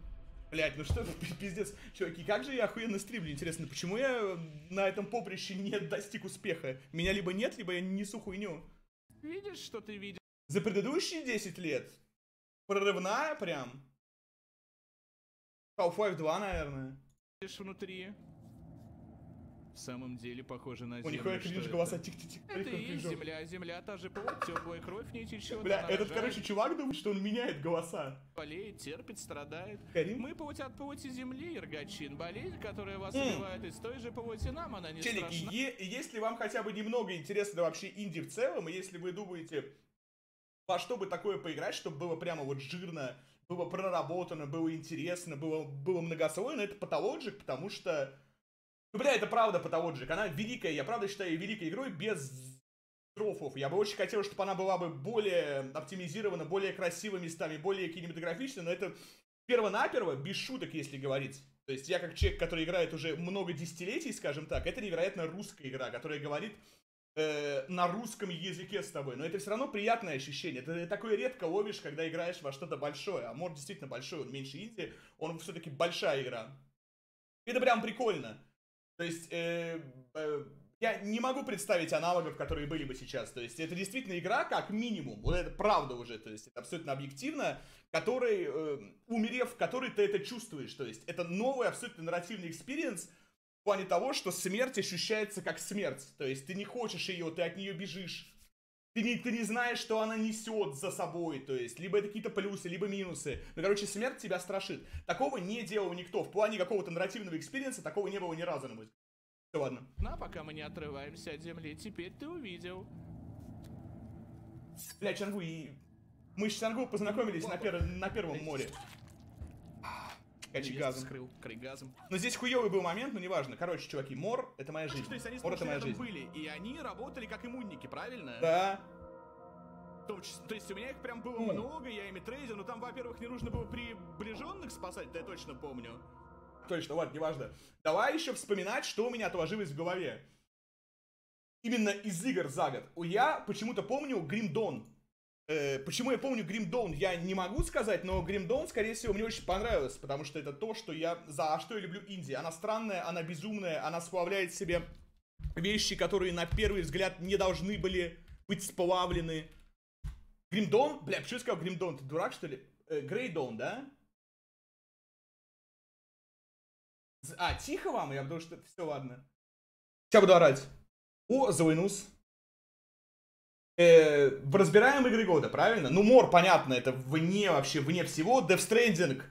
Speaker 3: Блять, ну что это пи- пиздец. Чуваки, как же я охуенно стримлю, интересно, почему я э, на этом поприще не достиг успеха? Меня либо нет, либо я несу хуйню.
Speaker 10: Видишь, что ты видишь?
Speaker 3: За предыдущие 10 лет прорывная прям. Half-Life 2, наверное.
Speaker 10: внутри. В самом деле похоже на
Speaker 3: У
Speaker 10: землю.
Speaker 3: нихуя
Speaker 10: что
Speaker 3: кринж
Speaker 10: это?
Speaker 3: голоса тик-тик-тик.
Speaker 10: Это и есть земля. Земля та же плоть, теплая кровь в ней течет.
Speaker 3: Бля, этот, короче, чувак думает, что он меняет голоса.
Speaker 10: болеет, терпит, страдает.
Speaker 3: Карим?
Speaker 10: Мы плоть от плоти земли, Иргачин. Болезнь, которая вас убивает из той же плоти нам, она не
Speaker 3: Челики,
Speaker 10: страшна.
Speaker 3: е- если вам хотя бы немного интересно вообще инди в целом, и если вы думаете, во что бы такое поиграть, чтобы было прямо вот жирно, было проработано, было интересно, было, было многослойно, это Pathologic, потому что... Ну, бля, это правда Pathologic, она великая, я правда считаю ее великой игрой без трофов. Я бы очень хотел, чтобы она была бы более оптимизирована, более красивыми местами, более кинематографичной, но это перво-наперво, без шуток, если говорить. То есть я как человек, который играет уже много десятилетий, скажем так, это невероятно русская игра, которая говорит э, на русском языке с тобой. Но это все равно приятное ощущение. Ты такое редко ловишь, когда играешь во что-то большое. А Мор действительно большой, он меньше инди, он все-таки большая игра. Это прям прикольно. То есть э, э, я не могу представить аналогов, которые были бы сейчас. То есть это действительно игра, как минимум, вот это правда уже, то есть это абсолютно объективно, который, э, умерев, в которой ты это чувствуешь. То есть это новый абсолютно нарративный experience в плане того, что смерть ощущается как смерть. То есть ты не хочешь ее, ты от нее бежишь. Ты не, ты не знаешь, что она несет за собой, то есть, либо это какие-то плюсы, либо минусы. Ну, короче, смерть тебя страшит. Такого не делал никто. В плане какого-то нарративного экспириенса такого не было ни разу, на мой взгляд. Всё, ладно.
Speaker 10: На, пока мы не отрываемся от земли, теперь ты увидел.
Speaker 3: Бля, Чангу, и... Мы с Чангу познакомились на, пер- на первом Море. Качи газом.
Speaker 10: Скрыл крайгазом.
Speaker 3: Но здесь хуёвый был момент, но неважно. Короче, чуваки, Мор — это моя жизнь.
Speaker 10: То есть они
Speaker 3: Мор — это моя жизнь.
Speaker 10: были, и они работали как иммунники, правильно?
Speaker 3: Да.
Speaker 10: То есть у меня их прям было
Speaker 3: Ну.
Speaker 10: много, я ими трейдил, но там, во-первых, не нужно было приближенных спасать, это я точно помню.
Speaker 3: Точно, ладно, неважно. Давай еще вспоминать, что у меня отложилось в голове. именно из игр за год. Я почему-то помню Dawn. Э, почему я помню Grim Dawn, я не могу сказать, но Grim Dawn, скорее всего, мне очень понравилось, потому что это то, что я, за что я люблю инди. Она странная, она безумная, она сплавляет в себе вещи, которые на первый взгляд не должны были быть сплавлены. Grim Dawn? Бля, почему я сказал Grim Dawn? Ты дурак, что ли? Э, Grey Dawn, да? А, тихо вам? Я потому что... Все, ладно. Сейчас буду орать. О, Зоинус. Э, разбираем игры года, правильно? Ну, Мор, понятно, это вне вообще, вне всего. Death Stranding,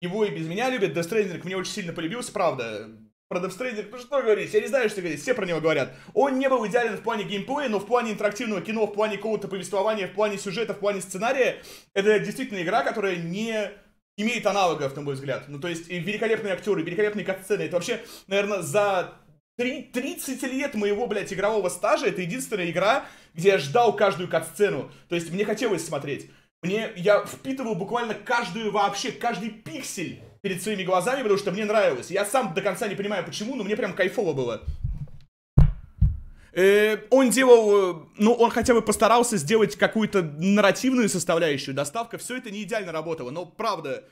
Speaker 3: его и без меня любят. Death Stranding мне очень сильно полюбился, правда. Про Death Stranding, ну что говорить, я не знаю, что говорить, все про него говорят. Он не был идеален в плане геймплея, но в плане интерактивного кино, в плане какого-то повествования, в плане сюжета, в плане сценария, это действительно игра, которая не имеет аналогов, на мой взгляд. Ну, то есть, и великолепные актеры, великолепные катсцены. Это вообще, наверное, за три- 30 лет моего, блядь, игрового стажа это единственная игра, где я ждал каждую катсцену. То есть, мне хотелось смотреть. Мне, я впитывал буквально каждую вообще, каждый пиксель перед своими глазами, потому что мне нравилось. Я сам до конца не понимаю, почему, но мне прям кайфово было. Э, он делал, ну, он хотя бы постарался сделать какую-то нарративную составляющую. Доставка, все это не идеально работало, но правда,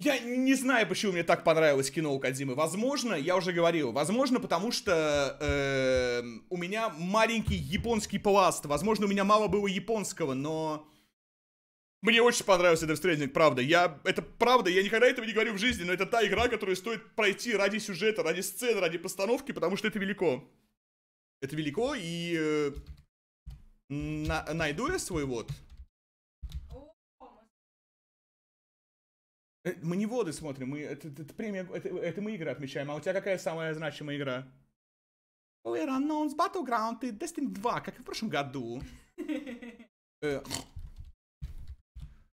Speaker 3: я не знаю, почему мне так понравилось кино у Кадзимы. Возможно, я уже говорил, возможно, потому что э, у меня маленький японский пласт. Возможно, у меня мало было японского, но мне очень понравился Death Stranding, правда. Я, это правда, я никогда этого не говорю в жизни, но это та игра, которую стоит пройти ради сюжета, ради сцены, ради постановки, потому что это велико. Это велико, и э, на- найду я свой вот. Э, Мы не воды смотрим, мы, это, это, премия, это, это мы игры отмечаем, а у тебя какая самая значимая игра? Unknowns Battleground и Destiny 2, как и в прошлом году. Э,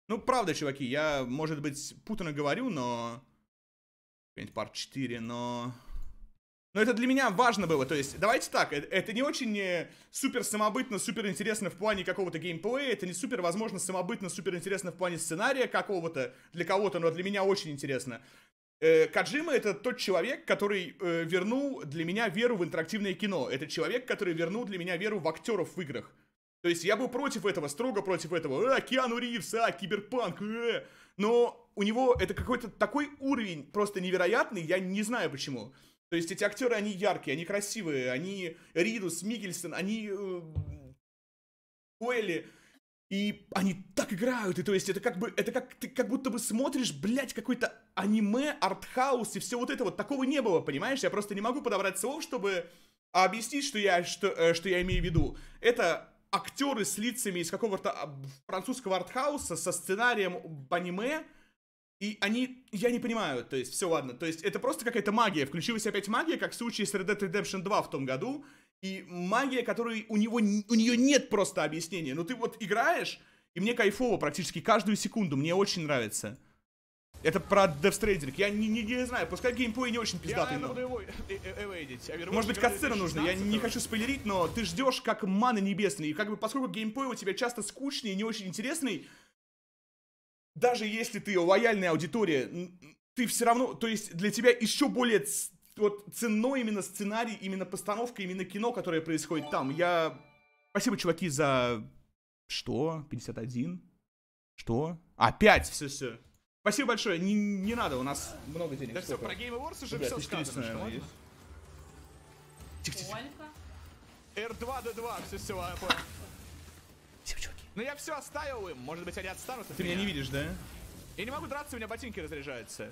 Speaker 3: Ну, правда, чуваки, я, может быть, путано говорю, но... Парт 4, но... Но это для меня важно было, то есть, давайте так, э- это не очень э, супер самобытно, супер интересно в плане какого-то геймплея, это не супер, возможно, самобытно, супер интересно в плане сценария какого-то для кого-то, но для меня очень интересно. Э, Каджима это тот человек, который э, вернул для меня веру в интерактивное кино. Это человек, который вернул для меня веру в актеров в играх. То есть я был против этого, строго против этого. А, Киану Ривз, а, киберпанк, э. Но у него это какой-то такой уровень просто невероятный, я не знаю почему. То есть эти актеры, они яркие, они красивые, они Ридус, Мигельсон, они э, Уэлли. И они так играют, и то есть это как бы, это как, ты как будто бы смотришь, блядь, какой-то аниме, артхаус и все вот это вот. Такого не было, понимаешь? Я просто не могу подобрать слов, чтобы объяснить, что я, что, э, что я имею в виду. Это актеры с лицами из какого-то а, французского артхауса со сценарием аниме, и они, я не понимаю, то есть, все, ладно, то есть, это просто какая-то магия, включилась опять магия, как в случае с Red Dead Redemption 2 в том году, и магия, которой у него, у нее нет просто объяснения, но ты вот играешь, и мне кайфово практически каждую секунду, мне очень нравится. Это про Death Stranding, я не, не, не знаю, пускай геймплей не очень пиздатый, но...
Speaker 10: э- э-. А
Speaker 3: Может быть, катсцена нужна, я не хочу спойлерить, но ты ждешь как маны небесные. И как бы, поскольку геймплей у тебя часто скучный и не очень интересный, даже если ты лояльная аудитория, ты все равно, то есть для тебя еще более вот ценной именно сценарий, именно постановка, именно кино, которое происходит там. Я... Спасибо, чуваки, за... Что? 51? Что? А, 5, все-все. Спасибо большое, не, не надо, у нас много денег.
Speaker 10: Да все, про Game Awards уже
Speaker 3: Ребят,
Speaker 10: все
Speaker 3: 1400,
Speaker 10: сказано.
Speaker 4: Сколько?
Speaker 10: R2D2, все, все, я понял. Ну я все оставил им, может быть они отстанут от
Speaker 3: Ты меня не видишь, да?
Speaker 10: Я не могу драться, у меня ботинки разряжаются.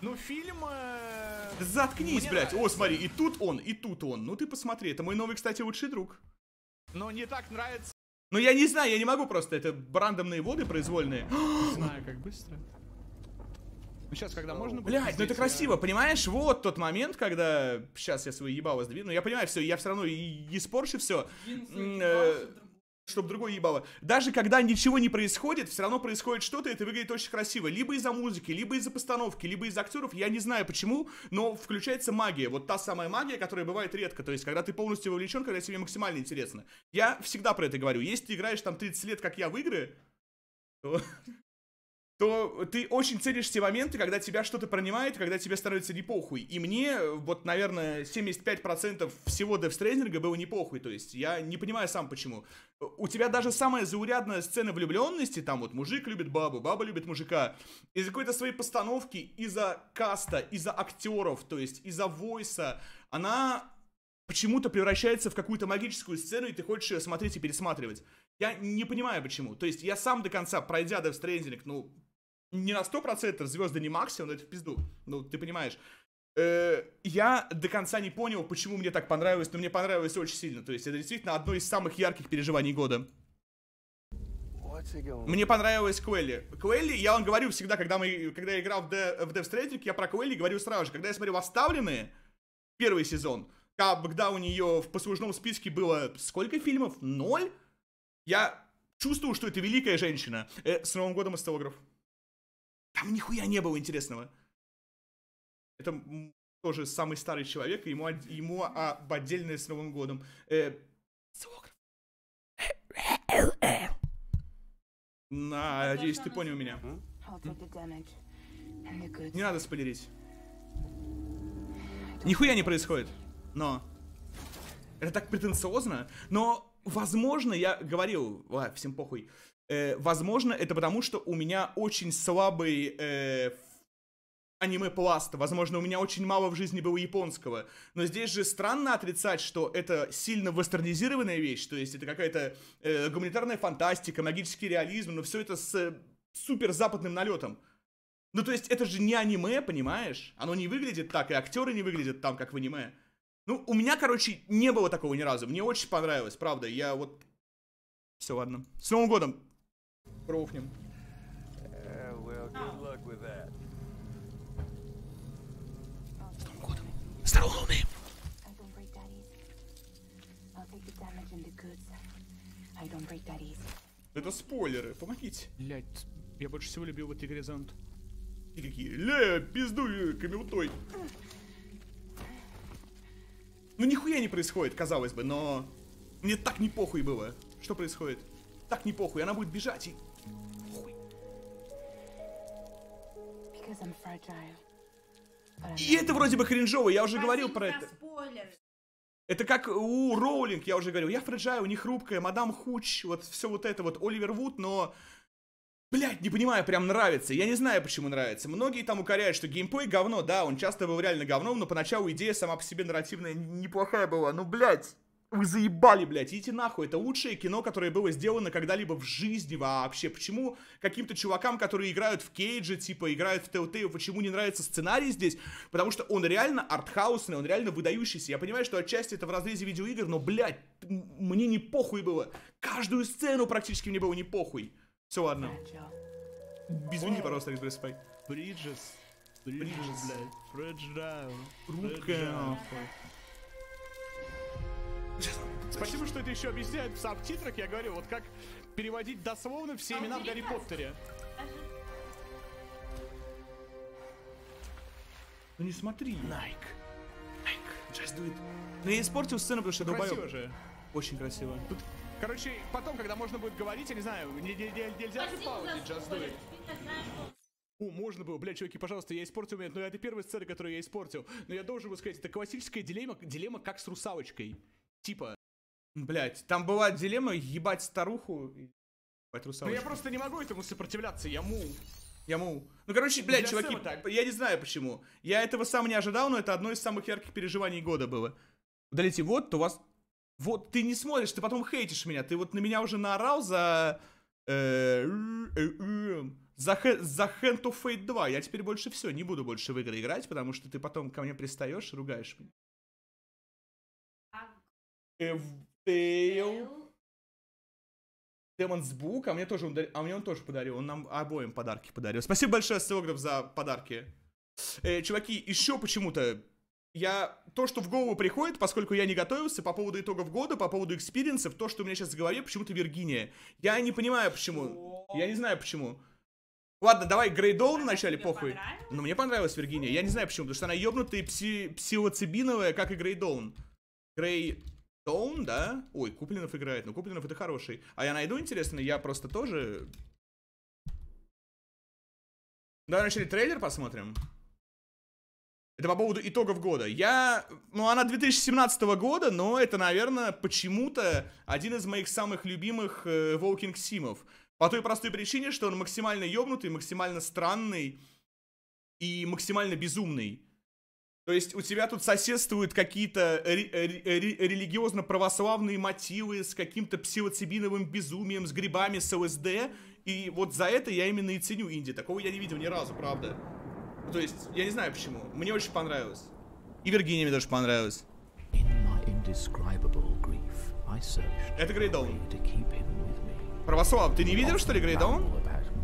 Speaker 10: Ну фильм... э,
Speaker 3: Заткнись,
Speaker 10: Мне
Speaker 3: блядь. О,
Speaker 10: нравится.
Speaker 3: смотри, и тут он, и тут он. Ну ты посмотри, это мой новый, кстати, лучший друг.
Speaker 10: Но не так нравится.
Speaker 3: Ну я не знаю, я не могу просто, это рандомные воды произвольные.
Speaker 10: Не знаю, как быстро. Ну сейчас, когда можно будет
Speaker 3: Блядь, ну это красиво, понимаешь? Вот тот момент, когда... Сейчас я свои ебало сдвину. Я понимаю, все, я все равно и испорчу все. Чтобы другой ебало. Даже когда ничего не происходит, все равно происходит что-то, и это выглядит очень красиво. Либо из-за музыки, либо из-за постановки, либо из-за актеров. Я не знаю почему, но включается магия. Вот та самая магия, которая бывает редко. То есть, когда ты полностью вовлечен, когда тебе максимально интересно. Я всегда про это говорю. Если ты играешь там 30 лет, как я, в игры, то то ты очень ценишь те моменты, когда тебя что-то пронимает, когда тебе становится не похуй. И мне, вот, наверное, 75% всего девстрейдинга было не похуй. То есть я не понимаю сам почему. У тебя даже самая заурядная сцена влюбленности, там вот мужик любит бабу, баба любит мужика, из-за какой-то своей постановки, из-за каста, из-за актеров, то есть из-за войса, она почему-то превращается в какую-то магическую сцену, и ты хочешь ее смотреть и пересматривать. Я не понимаю почему. То есть я сам до конца, пройдя Death Stranding, ну, не на 100% звезды не максимум, но это в пизду. Ну, ты понимаешь. Э, я до конца не понял, почему мне так понравилось, но мне понравилось очень сильно. То есть это действительно одно из самых ярких переживаний года. Мне понравилась Квелли. Квелли, я вам говорю всегда, когда, мы, когда я играл в, Де, в Death Stranding, я про Квелли говорю сразу же. Когда я смотрел «Оставленные», первый сезон, когда у нее в послужном списке было сколько фильмов? Ноль? Я чувствую, что это великая женщина. Э, с Новым годом, остолограф. Там нихуя не было интересного. Это тоже самый старый человек, и ему, ему об отдельное с Новым годом. Э, осциллограф. Надеюсь, ты понял меня. Не надо спойлерить. Нихуя не происходит. Но. Это так претенциозно. Но, возможно, я говорил, ладно, всем похуй. Э, возможно, это потому, что у меня очень слабый э, аниме-пласт. Возможно, у меня очень мало в жизни было японского. Но здесь же странно отрицать, что это сильно вестернизированная вещь. То есть это какая-то э, гуманитарная фантастика, магический реализм, но все это с э, супер западным налетом. Ну, то есть, это же не аниме, понимаешь? Оно не выглядит так, и актеры не выглядят там, как в аниме. Ну, у меня, короче, не было такого ни разу. Мне очень понравилось, правда. Я вот... Все, ладно. С Новым годом! С Новым годом! Здорово, Луны!
Speaker 11: Break that easy.
Speaker 3: Это спойлеры, помогите.
Speaker 10: Блять, я больше всего любил в этой игре зонт.
Speaker 3: И какие, ля, пиздуй, камелтой. Ну, нихуя не происходит, казалось бы, но... Мне так не похуй было. Что происходит? Так не похуй, она будет бежать и... И это вроде бы кринжово, я уже говорил про это. Это как у Роулинг, я уже говорил, я фреджаю, не хрупкая, мадам Хуч, вот все вот это вот, Оливер Вуд, но... Блять, не понимаю, прям нравится. Я не знаю, почему нравится. Многие там укоряют, что геймплей говно, да, он часто был реально говном, но поначалу идея сама по себе нарративная неплохая была. Ну, блять, вы заебали, блядь, идите нахуй. Это лучшее кино, которое было сделано когда-либо в жизни вообще. Почему каким-то чувакам, которые играют в Кейджи, типа, играют в Telltale, почему не нравится сценарий здесь? Потому что он реально артхаусный, он реально выдающийся. Я понимаю, что отчасти это в разрезе видеоигр, но, блядь, мне не похуй было. Каждую сцену практически мне было не похуй. Все, ладно. Извини, пожалуйста, Экспресс Спай.
Speaker 10: Бриджес. Бриджес, блядь. Фреджайл.
Speaker 3: Рука.
Speaker 10: Спасибо, что это еще объясняют в субтитрах. Я говорю, вот как переводить дословно все имена в Гарри Поттере.
Speaker 3: Ну не смотри. Найк. Найк. Just do it. Ну я испортил сцену, потому что долбоёб.
Speaker 10: Красиво же.
Speaker 3: Очень красиво.
Speaker 10: Тут, короче, потом, когда можно будет говорить, я не знаю, не- не- не- нельзя
Speaker 12: Спасибо
Speaker 10: паузить, just do it. О, можно было, блядь, чуваки, пожалуйста, я испортил момент, но это первая сцена, которую я испортил. Но я должен был сказать, это классическая дилемма, дилемма как с русалочкой. Типа,
Speaker 3: Блять, там была дилемма ебать старуху и ебать
Speaker 10: ну я просто не могу этому сопротивляться, я му.
Speaker 3: Я му. Ну, короче, блядь, чуваки,
Speaker 10: так.
Speaker 3: я не знаю почему. Я этого сам не ожидал, но это одно из самых ярких переживаний года было. Удалите вот, то у вас... Вот, ты не смотришь, ты потом хейтишь меня. Ты вот на меня уже наорал за... э, э, э, За, Хэ- за Hand of Fate 2. Я теперь больше все, не буду больше в игры играть, потому что ты потом ко мне пристаешь, ругаешь меня. Э, Tale... Demon's Book, а мне тоже он дари- а мне он тоже подарил, он нам обоим подарки подарил. Спасибо большое, Сеограф, за подарки. Э, чуваки, еще почему-то я то, что в голову приходит, поскольку я не готовился по поводу итогов года, по поводу экспириенсов, то, что у меня сейчас в голове, почему-то Виргиния. Я не понимаю, почему. Я не знаю, почему. Ладно, давай Грейдоун вначале,
Speaker 12: тебе
Speaker 3: похуй. Но мне понравилась Виргиния. Я не знаю почему, потому что она ебнутая и пси псилоцибиновая, как и Грейдоун. Грейдоун, да? Ой, Куплинов играет. Ну, Куплинов это хороший. А я найду, интересно, я просто тоже Давай вначале трейлер посмотрим. Это по поводу итогов года. Я... Ну, она 2017 года, но это, наверное, почему-то один из моих самых любимых э, Walking Симов. По той простой причине, что он максимально ёбнутый, максимально странный и максимально безумный. То есть у тебя тут соседствуют какие-то ре- ре- ре- религиозно-православные мотивы с каким-то псилоцибиновым безумием, с грибами, с ЛСД. И вот за это я именно и ценю инди. Такого я не видел ни разу, правда. Ну, То есть, я не знаю почему. Мне очень понравилось. И Виргиния мне тоже понравилась. Это Грейдаун. Православ, ты не видел, что ли, Грейдаун?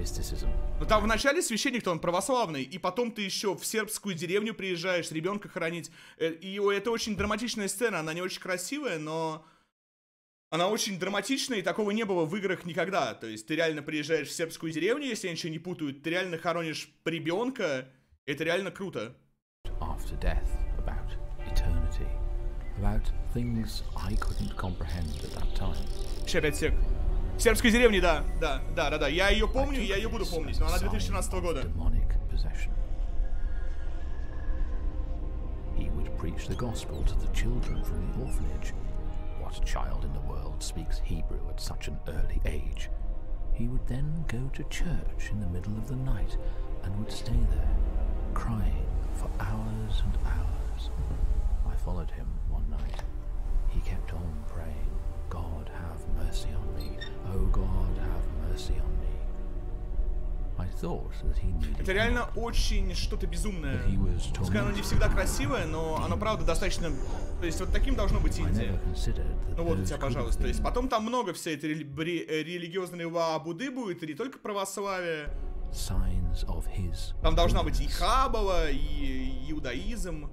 Speaker 12: Mysticism.
Speaker 3: Ну там вначале священник-то он православный, и потом ты еще в сербскую деревню приезжаешь ребенка хоронить. Э, И это очень драматичная сцена, она не очень красивая, но она очень драматичная, и такого не было в играх никогда. То есть ты реально приезжаешь в сербскую деревню, если я ничего не путаю, ты реально хоронишь ребенка, это реально круто.
Speaker 12: After death, about eternity, about things I couldn't comprehend at that time.
Speaker 3: Сейчас опять сек. В сербской деревне, да, да, да, да, да. Я ее помню, я ее буду помнить, но она 2017 года.
Speaker 12: Demonic possession. He would preach the gospel to the children from the orphanage. What child in the world speaks Hebrew at such an early age? He would then go to church in the middle of the night and would stay there, crying for hours and hours. I followed him one night. He kept on praying, God have mercy on me.
Speaker 3: Это реально очень что-то безумное. Пускай оно не всегда красивое, но оно правда достаточно... То есть вот таким должно быть
Speaker 12: I
Speaker 3: инди.
Speaker 12: never considered that
Speaker 3: Ну вот у тебя, пожалуйста. То есть потом там много всей этой рели- бре- э, религиозной лабуды будет, и не только православие. Там должна быть и Хабала, и иудаизм.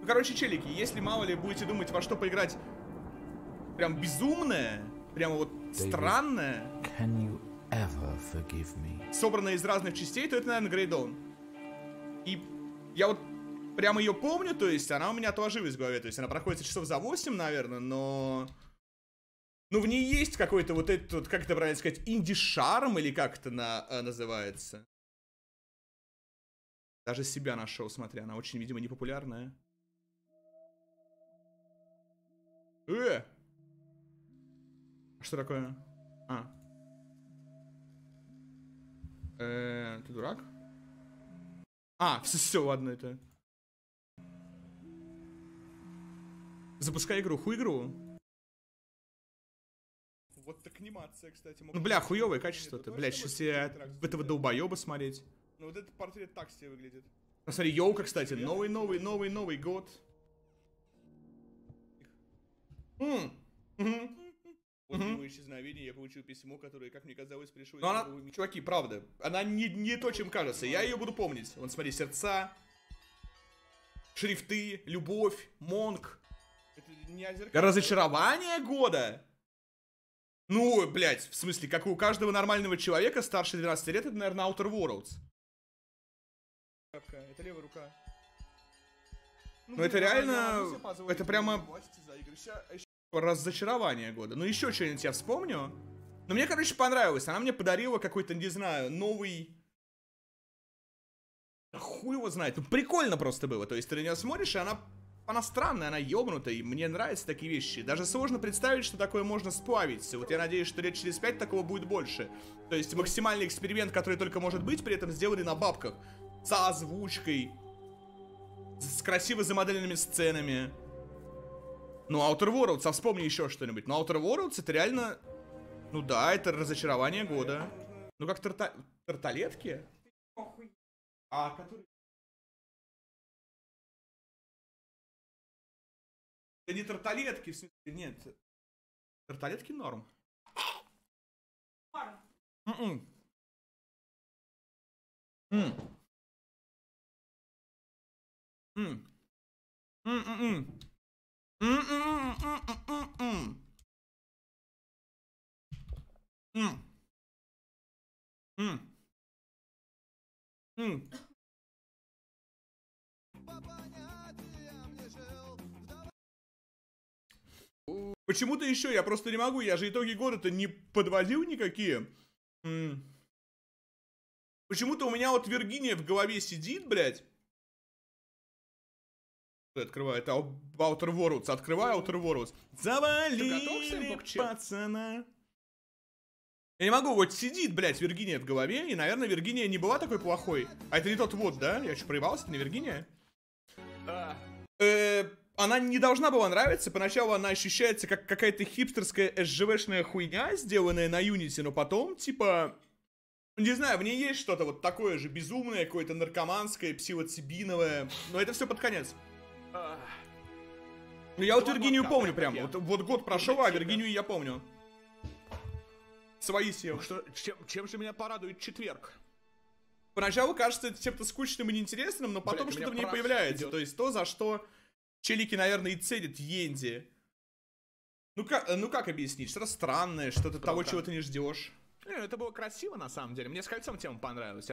Speaker 3: Ну, короче, челики, если мало ли будете думать, во что поиграть прям безумное, прямо вот странное, собранное из разных частей, то это, наверное, Грейдон. И я вот прямо ее помню, то есть она у меня отложилась в голове, то есть она проходит часов за 8, наверное, но... Ну, в ней есть какой-то вот этот, вот, как это правильно сказать, инди-шарм, или как это на, э, называется. Даже себя нашел, смотря, она очень, видимо, непопулярная. Э! А Что такое? А. Э, ты дурак? А, все, все, ладно, это. Запускай игру, хуй игру. Вот так анимация, кстати. Ну, бля, хуёвое качество-то. Блядь, сейчас я этого долбоеба смотреть. Ну, вот этот портрет так себе выглядит. Ну, смотри, елка, кстати. Новый, новый, новый, новый год. М, мгм. После его исчезновения я получил письмо, которое, как мне казалось, пришло... Ну, она... Чуваки, правда, она не, не то, чем кажется. Я ее буду помнить. Вон, смотри, сердца, шрифты, любовь, монг. Это не Разочарование года? Ну, блядь, в смысле, как у каждого нормального человека старше 12 лет, это, наверное, Outer Worlds. Это левая рука. Ну, это реально... Это прямо... Разочарование года. Ну, еще что-нибудь я вспомню. Но мне, короче, понравилось. Она мне подарила какой-то, не знаю, новый... Хуй его знает. Ну, прикольно просто было. То есть ты на нее смотришь, и она... Она странная, она ёбнутая, и мне нравятся такие вещи. Даже сложно представить, что такое можно сплавить. Вот я надеюсь, что лет через пять такого будет больше. То есть максимальный эксперимент, который только может быть, при этом сделали на бабках. С озвучкой. С красиво замоделенными сценами. Ну, Outer Worlds, а вспомни еще что-нибудь. Ну, Outer Worlds это реально... Ну да, это разочарование года. Ну, как тарта... тарталетки? А, которые... Это не тарталетки, в смысле, нет. Тарталетки норм. М-м. М. М. М-м-м. М-м-м-м-м-м-м. М. Почему-то еще, я просто не могу, я же итоги года-то не подводил никакие. Почему-то у меня вот Виргиния в голове сидит, блядь. Открывает Ау- Outer Worlds. Открываю Outer Worlds. Завалили пацана. Я не могу, вот сидит, блядь, Виргиния в голове, и, наверное, Виргиния не была такой плохой. А это не тот вот, да? Я что, проебался, это не Виргиния?
Speaker 10: А,
Speaker 3: Э, она не должна была нравиться. Поначалу она ощущается как какая-то хипстерская SGV-шная хуйня, сделанная на Unity, но потом, типа... Не знаю, в ней есть что-то вот такое же безумное, какое-то наркоманское, псилоцибиновое. Но это все под конец. Ну, я вот Виргинию помню
Speaker 10: прям
Speaker 3: Вот, вот год прошел, а Виргинию я помню. Свои сел.
Speaker 10: что, чем, чем же меня порадует четверг?
Speaker 3: Поначалу кажется это чем-то скучным и неинтересным, но потом что-то в ней появляется.
Speaker 10: идет.
Speaker 3: То есть то, за что челики, наверное, и ценят Йенди. Ну как, ну как объяснить? Что-то странное, что-то того, чего ты не ждешь.
Speaker 10: Не, это было красиво, на самом деле. Мне с кольцом тема понравилась.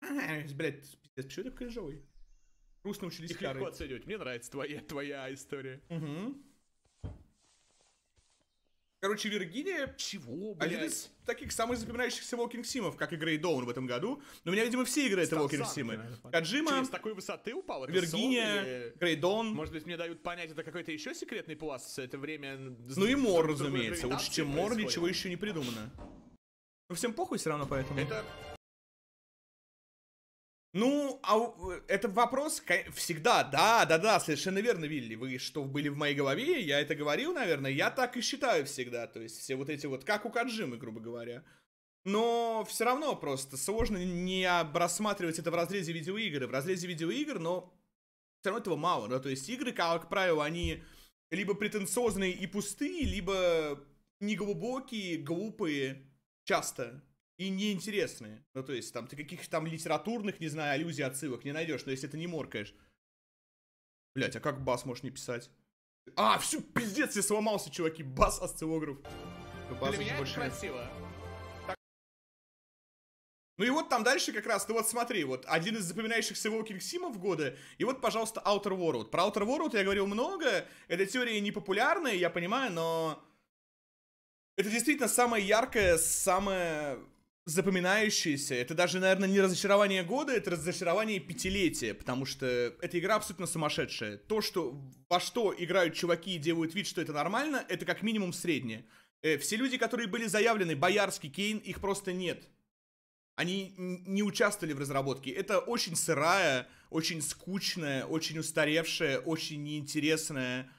Speaker 3: Блять, пиздец, почему ты кринжовый? Грустно учились
Speaker 10: Их легко оценивать. Мне нравится твоя, твоя история.
Speaker 3: Мгм. Короче, Виргиния
Speaker 10: Чего,
Speaker 3: один
Speaker 10: блядь?
Speaker 3: из таких самых запоминающихся Walking Симов, как и Грей Доун в этом году. Но у меня, видимо, все игры это
Speaker 10: Стал
Speaker 3: Walking Симы. Каджима,
Speaker 10: Что, с такой высоты упал? Это
Speaker 3: Виргиния,
Speaker 10: или-
Speaker 3: Грей Доун.
Speaker 10: Может быть, мне дают понять, это какой-то еще секретный пласт, это время...
Speaker 3: Ну и Мор, разумеется. Лучше, чем Мор, ничего еще не придумано. Ну, всем похуй все равно поэтому.
Speaker 10: Это...
Speaker 3: Ну, а у- это вопрос всегда, да, да, да, совершенно верно, Вилли. Вы что, были в моей голове, я это говорил, наверное, я так и считаю всегда. То есть все вот эти вот, как у Каджимы, грубо говоря. Но все равно просто сложно не рассматривать это в разрезе видеоигр. В разрезе видеоигр, но все равно этого мало. Да? То есть игры, как правило, они либо претенциозные и пустые, либо неглубокие, глупые, часто. И неинтересные. Ну, то есть, там, ты каких-то там литературных, не знаю, аллюзий, отсылок не найдешь, но если ты не моркаешь. Блять, а как бас можешь не писать? А, все, пиздец, я сломался, чуваки, бас осциллограф. Ну, баса
Speaker 10: Для меня это красиво.
Speaker 3: Ну и вот там дальше как раз, ты вот смотри, вот один из запоминающихся Walking Симов года, и вот, пожалуйста, Outer World. Про Outer World я говорил много, эта теория не популярная, я понимаю, но это действительно самое яркое, самое запоминающееся. Это даже, наверное, не разочарование года, это разочарование пятилетия, потому что эта игра абсолютно сумасшедшая. То, что во что играют чуваки и делают вид, что это нормально, это как минимум среднее. Э, Все люди, которые были заявлены, Боярский, Кейн, их просто нет. Они не участвовали в разработке. Это очень сырая, очень скучная, очень устаревшая, очень неинтересная.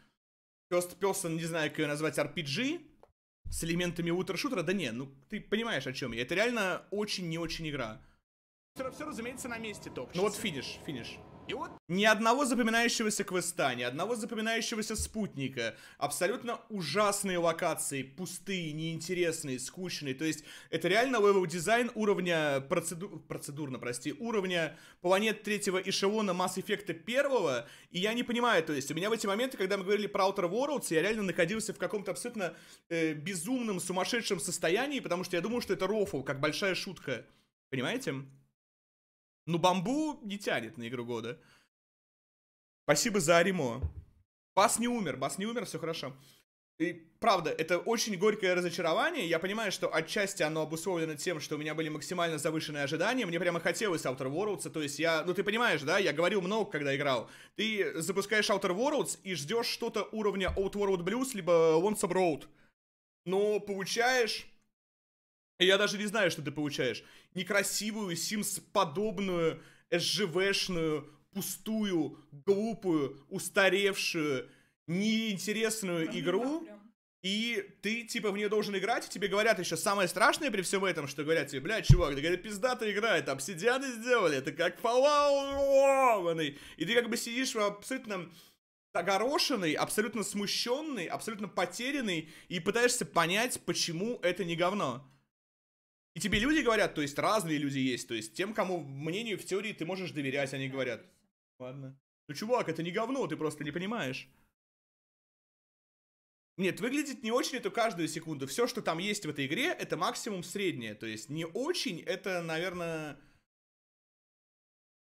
Speaker 3: First person, не знаю, как ее назвать, RPG с элементами утрошутера. Да не, ну ты понимаешь, о чем я. Это реально очень не очень игра.
Speaker 10: Все, все, разумеется, на месте топ.
Speaker 3: Ну вот финиш, финиш.
Speaker 10: И вот
Speaker 3: Ни одного запоминающегося квеста, ни одного запоминающегося спутника. Абсолютно ужасные локации, пустые, неинтересные, скучные. То есть это реально level design уровня процеду... процедурно, прости, уровня планет третьего эшелона Mass Effect первого. И я не понимаю, то есть у меня в эти моменты, когда мы говорили про Outer Worlds, я реально находился в каком-то абсолютно э, безумном, сумасшедшем состоянии, потому что я думал, что это рофл, как большая шутка. Понимаете? Ну, бамбу не тянет на игру года. Спасибо за Аримо. Бас не умер, Бас не умер, все хорошо. И правда, это очень горькое разочарование. Я понимаю, что отчасти оно обусловлено тем, что у меня были максимально завышенные ожидания. Мне прямо хотелось Outer Worlds. То есть я, ну ты понимаешь, да, я говорил много, когда играл. Ты запускаешь Outer Worlds и ждешь что-то уровня Outworld Blues, либо Lonesome Road. Но получаешь я даже не знаю, что ты получаешь. Некрасивую, Sims-подобную, SGV-шную, пустую, глупую, устаревшую, неинтересную игру. И ты, типа, в нее должен играть, и тебе говорят еще самое страшное при всем этом, что говорят тебе, блядь, чувак, да говорят, пиздатая игра, это обсидианы сделали, это как Fallout, и ты как бы сидишь в абсолютно огорошенный, абсолютно смущенный, абсолютно потерянный, и пытаешься понять, почему это не говно. И тебе люди говорят, то есть разные люди есть, то есть тем, кому мнению в теории ты можешь доверять, они говорят. Ладно. Ну, чувак, это не говно, ты просто не понимаешь. Нет, выглядит не очень это каждую секунду. Все, что там есть в этой игре, это максимум среднее. То есть не очень, это, наверное...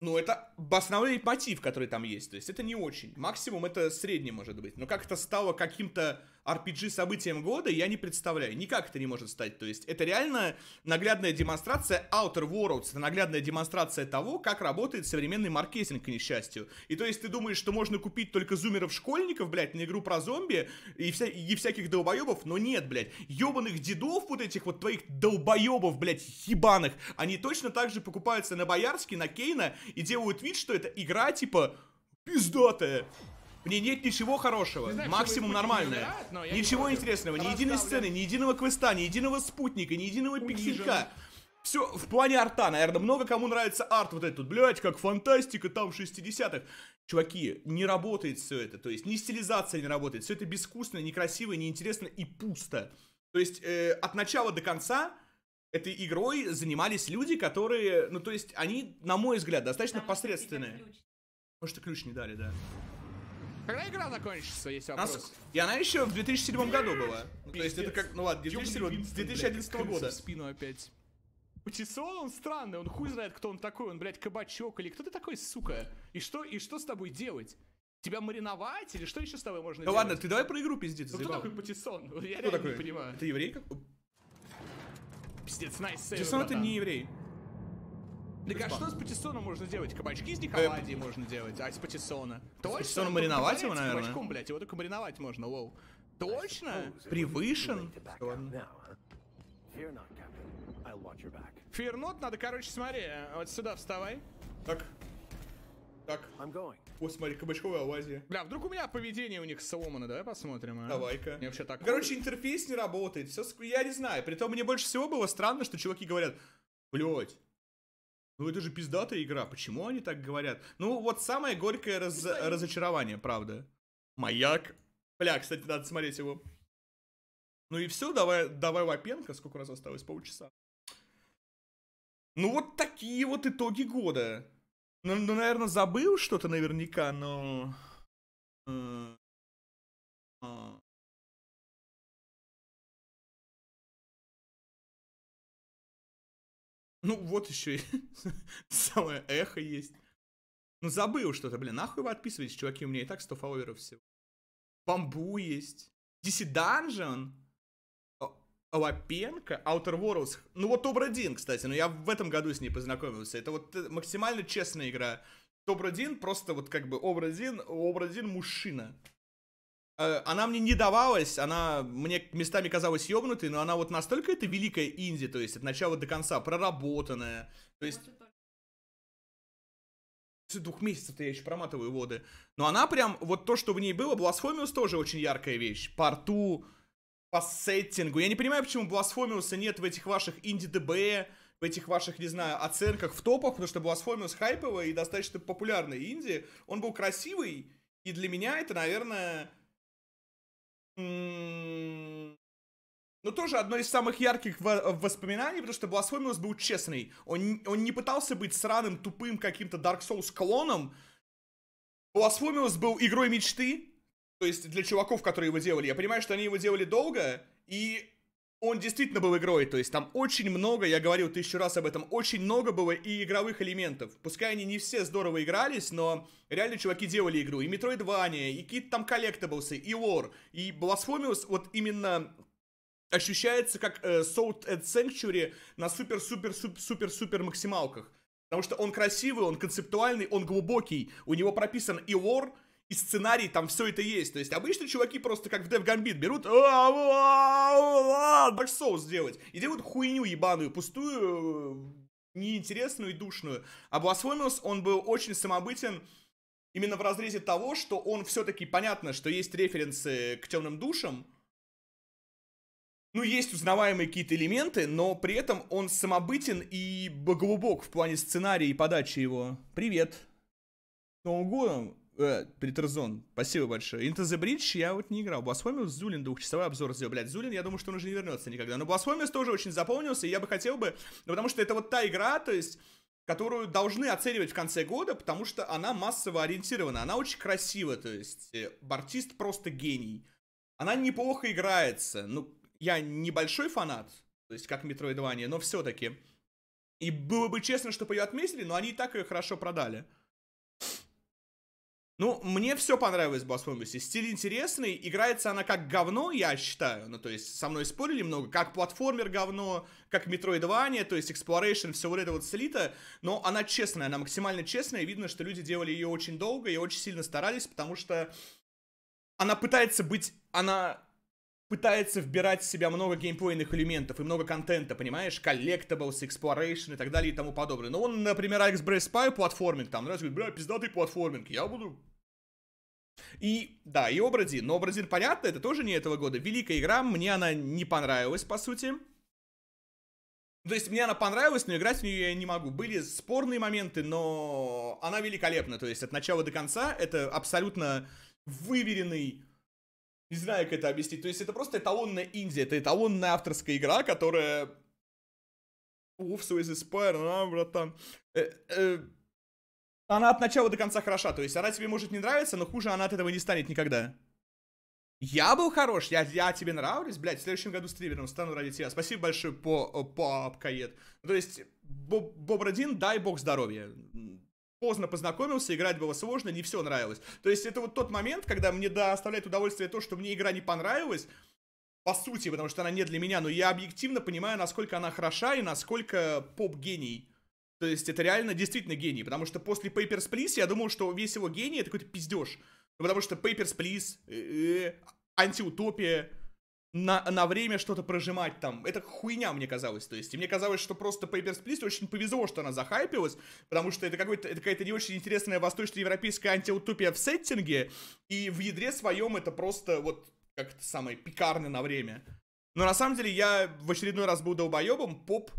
Speaker 3: Ну, это основной мотив, который там есть. То есть это не очень. Максимум это средний может быть. Но как это стало каким-то RPG событием года, я не представляю. Никак это не может стать. То есть это реально наглядная демонстрация Outer Worlds. Это наглядная демонстрация того, как работает современный маркетинг, к несчастью. И то есть ты думаешь, что можно купить только зумеров-школьников, блядь, на игру про зомби и, вся, и всяких долбоебов, но нет, блядь. Ебаных дедов вот этих вот твоих долбоебов, блядь, ебаных, они точно так же покупаются на Боярский, на Кейна и делают вид, что это игра, типа, пиздатая. В ней нет ничего хорошего,
Speaker 10: Не знаю,
Speaker 3: максимум нормальное.
Speaker 10: не
Speaker 3: Ничего интересного, ни единой сцены, ни единого квеста, ни единого спутника, ни единого пикселька. Все в плане арта, наверное, много кому нравится арт вот этот, блядь, как фантастика там в 60-х. Чуваки, не работает все это, то есть ни стилизация не работает, все это безвкусно, некрасиво, неинтересно и пусто. То есть э, от начала до конца этой игрой занимались люди, которые, ну то есть они, на мой взгляд, достаточно посредственные. Может, и ключ не дали, да.
Speaker 10: Когда игра закончится, есть
Speaker 3: Нас-
Speaker 10: вопрос.
Speaker 3: И она еще в 2007 году была. Ну, то есть это как, ну ладно, 2007, с 2011 года.
Speaker 10: В спину опять. Путисон, он странный, он хуй знает, кто он такой, он, блядь, кабачок или кто ты такой, сука? И что, и что с тобой делать? Тебя мариновать или что еще с тобой можно
Speaker 3: Ну
Speaker 10: делать?
Speaker 3: ладно, ты давай про игру пиздец,
Speaker 10: Ну кто такой Патиссон? Я
Speaker 3: Кто
Speaker 10: реально
Speaker 3: такой?
Speaker 10: не понимаю.
Speaker 3: Ты еврей как?
Speaker 10: Пиздец, найс сейв,
Speaker 3: Патиссон это не еврей.
Speaker 10: Так а что с Патиссоном можно делать? Кабачки из Николадии можно делать, а из Патиссона? Точно?
Speaker 3: Патиссоном
Speaker 10: Только
Speaker 3: мариновать его, наверное?
Speaker 10: Кабачком, блядь, его только мариновать можно, лоу. Точно?
Speaker 3: Превышен?
Speaker 1: Fear not, Captain. I'll watch your back.
Speaker 10: Fear not надо, короче, смотри, вот сюда вставай.
Speaker 3: Так. Так. О, смотри, кабачковая Алазия.
Speaker 10: Бля, вдруг у меня поведение у них сломано, давай посмотрим, а?
Speaker 3: Давай-ка.
Speaker 10: Мне вообще так...
Speaker 3: Короче, интерфейс не работает. Все, я не знаю. Притом мне больше всего было странно, что чуваки говорят, блядь, ну это же пиздатая игра, почему они так говорят? Ну вот самое горькое раз- разочарование, правда. Маяк. Бля, кстати, надо смотреть его. Ну и все, давай, давай Лапенко, сколько раз осталось? Полчаса. Ну вот такие вот итоги года. Ну, ну наверное, забыл что-то наверняка, но... э, а. Ну, вот еще самое эхо есть. Ну, забыл что-то, блин. Нахуй вы отписываетесь, чуваки, у меня и так 100 фолловеров всего. Бамбу есть. DC Dungeon. Лапенко. Outer Worlds. Ну, вот Тобра-Дин, кстати. Но я в этом году с ней познакомился. Это вот э, максимально честная игра. Тобра-Дин просто вот как бы Обра-Дин, Обра-Дин мужчина. Э, Она мне не давалась, она мне местами казалась ёбнутой, но она вот настолько это великая инди, то есть от начала до конца проработанная. То есть двух месяцев-то я еще проматываю воды. Но она прям, вот то, что в ней было, Blasphemous тоже очень яркая вещь. По арту, по сеттингу. Я не понимаю, почему Blasphemous нет в этих ваших инди-ДБ, в этих ваших, не знаю, оценках в топах, потому что Blasphemous хайповая и достаточно популярная инди. Он был красивый, и для меня это, наверное, ну, тоже одно из самых ярких во- воспоминаний, потому что Blasphemous был честный. Он, он не пытался быть сраным, тупым каким-то Dark Souls клоном. Blasphemous был игрой мечты, то есть для чуваков, которые его делали. Я понимаю, что они его делали долго, и он действительно был игрой. То есть там очень много, я говорил тысячу раз об этом, очень много было и игровых элементов. Пускай они не все здорово игрались, но реально чуваки делали игру. И Metroidvania, и какие-то там коллектаблсы, и лор. И Blasphemous вот именно ощущается как э, Salt and Sanctuary на супер-супер-супер-супер максималках. Потому что он красивый, он концептуальный, он глубокий. У него прописан и лор, и сценарий, там все это есть. То есть обычно чуваки просто как в Dev Gambit берут Dark Souls сделать. И делают хуйню ебаную, пустую, э, неинтересную и душную. А Blasphemous, он был очень самобытен именно в разрезе того, что он все-таки понятно, что есть референсы к темным душам, ну, есть узнаваемые какие-то элементы, но при этом он самобытен и глубок в плане сценария и подачи его. Привет. С Новым годом, э, Притерзон, спасибо большое. Into the Bridge я вот не играл. Blasphemous Зулин двухчасовой обзор сделал. Блядь, Зулин, я думаю, что он уже не вернется никогда. Но Blasphemous тоже очень запомнился, и я бы хотел бы... Ну, потому что это вот та игра, то есть которую должны оценивать в конце года, потому что она массово ориентирована. Она очень красива, то есть э, просто гений. Она неплохо играется. Ну, я небольшой фанат, то есть как Metroidvania, но все-таки. И было бы честно, чтобы ее отметили, но они и так ее хорошо продали. Ну, мне все понравилось в Blasphemous. Стиль интересный, играется она как говно, я считаю. Ну, то есть, со мной спорили много, как платформер говно, как Metroidvania, то есть Exploration, все вот это вот слито. Но она честная, она максимально честная. Видно, что люди делали ее очень долго и очень сильно старались, потому что она пытается быть... Она пытается вбирать в себя много геймплейных элементов и много контента, понимаешь? Collectibles, exploration и так далее и тому подобное. Но он, например, Express Spy платформинг, там, раз говорит, бля, пиздатый платформинг, я буду... И, да, и Обрадин. Но Обрадин, понятно, это тоже не этого года. Великая игра, мне она не понравилась, по сути. То есть мне она понравилась, но играть в нее я не могу. Были спорные моменты, но она великолепна. То есть от начала до конца это абсолютно выверенный не знаю, как это объяснить. То есть это просто эталонная Индия, это эталонная авторская игра, которая... Уф, Suez Spire, а, братан. Э, э, она от начала до конца хороша, то есть она тебе может не нравиться, но хуже она от этого не станет никогда. Я был хорош, я, я тебе нравлюсь, блядь, в следующем году стримером стану ради тебя. Спасибо большое по, по Апкаед. То есть, Боб, Бобр-1, дай бог здоровья поздно познакомился, играть было сложно, не все нравилось. То есть это вот тот момент, когда мне доставляет удовольствие то, что мне игра не понравилась, по сути, потому что она не для меня, но я объективно понимаю, насколько она хороша и насколько поп-гений. То есть это реально действительно гений, потому что после Papers, Please я думал, что весь его гений это какой-то пиздеж. Потому что Papers, Please, э -э, антиутопия, на, на время что-то прожимать там. Это хуйня, мне казалось. То есть, и мне казалось, что просто Papers, Please очень повезло, что она захайпилась, потому что это, какой-то, это какая-то не очень интересная восточноевропейская антиутопия в сеттинге, и в ядре своем это просто вот как-то самое пикарно на время. Но на самом деле я в очередной раз был долбоебом, поп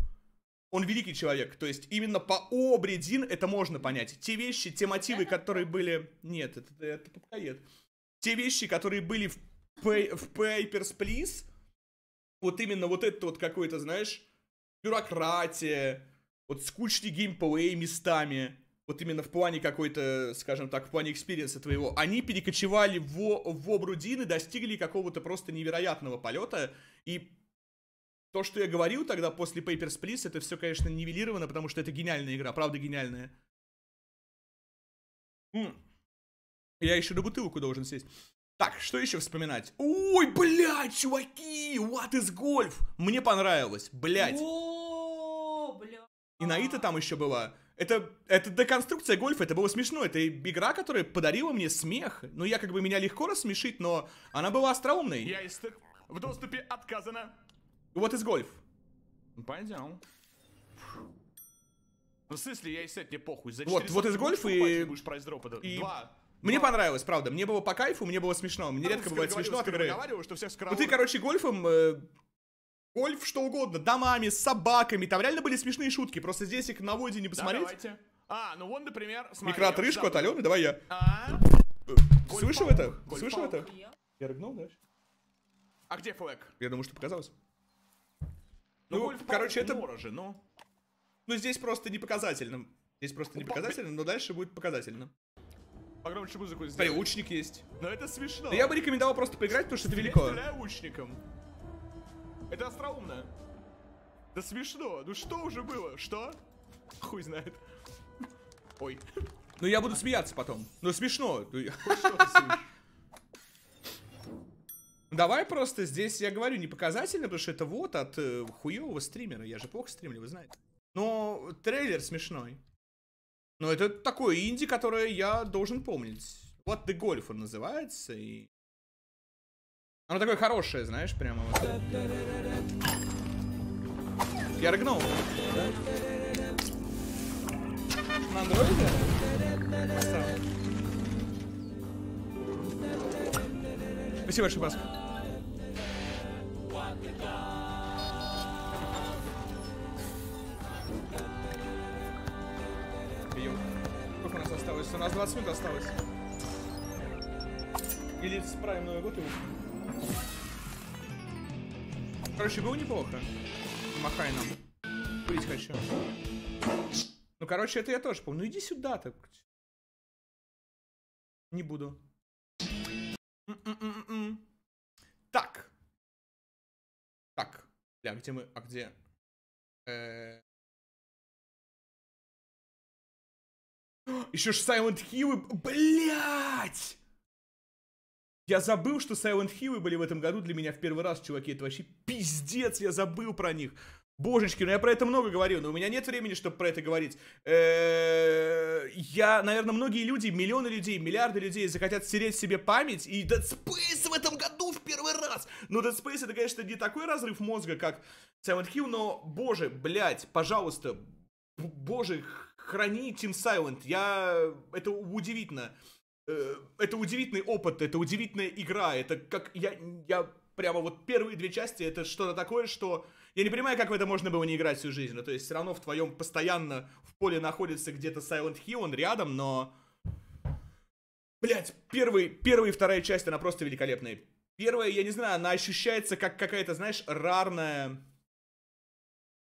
Speaker 3: он великий человек. То есть именно по Обредин это можно понять. Те вещи, те мотивы, которые были... Нет, это, это попкоед. Те вещи, которые были в Pay, в Papers, Please, вот именно вот это вот какой-то, знаешь, бюрократия, вот скучный геймплей местами, вот именно в плане какой-то, скажем так, в плане экспириенса твоего, они перекочевали в, в Obra Dinn и достигли какого-то просто невероятного полета, и то, что я говорил тогда после Papers, Please, это все, конечно, нивелировано, потому что это гениальная игра, правда гениальная. М. Я еще на бутылку должен сесть. Так, что еще вспоминать? Ой, блядь, чуваки, What the Golf? Мне понравилось, блядь.
Speaker 13: О, бля.
Speaker 3: И Наита там еще была. Это, это деконструкция гольфа, это было смешно. Это игра, которая подарила мне смех. Ну, я как бы меня легко рассмешить, но она была остроумной.
Speaker 10: Я из в доступе отказано.
Speaker 3: Вот из гольф.
Speaker 10: Пойдем. Ну, в смысле, я и сет не похуй. За
Speaker 3: Вот, вот из гольф и...
Speaker 10: Будешь прайс дропа.
Speaker 3: и-
Speaker 10: Два.
Speaker 3: Мне понравилось, правда. Мне было по кайфу, мне было смешно. Мне редко бывает смешно от игры.
Speaker 10: что всех
Speaker 3: Ну ты, короче, гольфом... э, гольф что угодно, домами, с собаками. Там реально были смешные шутки. Просто здесь их на воде не посмотреть.
Speaker 10: давайте. А, ну вон, например, смотри.
Speaker 3: Микроотрыжку от Алены, давай я.
Speaker 10: А?
Speaker 3: Слышал
Speaker 10: Гольф-паук,
Speaker 3: это? Слышал это? Я рыгнул, да?
Speaker 10: А где флэг?
Speaker 3: Я думаю, что показалось.
Speaker 10: Ну,
Speaker 3: Ну,
Speaker 10: гольф-паук
Speaker 3: короче, это...
Speaker 10: Нора же, ну.
Speaker 3: Ну, здесь просто не показательно. Здесь просто не показательно, но дальше будет показательно.
Speaker 10: Погромче музыку
Speaker 3: Смотри,
Speaker 10: сделай.
Speaker 3: лучник есть.
Speaker 10: Но это смешно.
Speaker 3: Да я бы рекомендовал просто поиграть, потому что это
Speaker 10: Я
Speaker 3: велико.
Speaker 10: стреляю лучником. Это остроумно. Да смешно. Ну что уже было? Что? Хуй знает. Ой.
Speaker 3: Ну, я буду смеяться потом. Ну, смешно. Ну, я-
Speaker 10: Что ты?
Speaker 3: Давай просто здесь, я говорю, не показательно, потому что это вот от э, хуевого стримера. Я же плохо стримлю, вы знаете. Но трейлер смешной. Но это такое инди, которое я должен помнить. What the Golf он называется, и... Оно такое хорошее, знаешь, прямо вот. Я рыгнул. На андроиде? Спасибо большое, Пьем. Сколько у нас осталось? У нас 20 минут осталось. Или справим Новый год и. Короче, было неплохо. Махай нам. Курить хочу. Ну, короче, это я тоже помню. Ну, иди сюда так. Не буду. М-м-м-м. Так. Так. Бля, где мы... А где... Э, Еще ж Silent Hill, блять! Я забыл, что Silent Hill были в этом году для меня в первый раз, чуваки. Это вообще пиздец, я забыл про них. Божечки, ну я про это много говорил, но у меня нет времени, чтобы про это говорить. Я, наверное, многие люди, миллионы людей, миллиарды людей захотят стереть себе память, и Dead Space в этом году в первый раз. Но Dead Space это, конечно, не такой разрыв мозга, как Silent Hill, но, боже, блядь, пожалуйста, боже, храни Team Silent. Я... Это удивительно. Э, Это удивительный опыт, это удивительная игра, это как... Я, я прямо вот первые две части, это что-то такое, что... Я не понимаю, как в это можно было не играть всю жизнь. Ну, то есть, все равно в твоем постоянно в поле находится где-то Silent Hill, он рядом, но... Блять, первый, первая и вторая часть, она просто великолепная. Первая, я не знаю, она ощущается как какая-то, знаешь, рарная...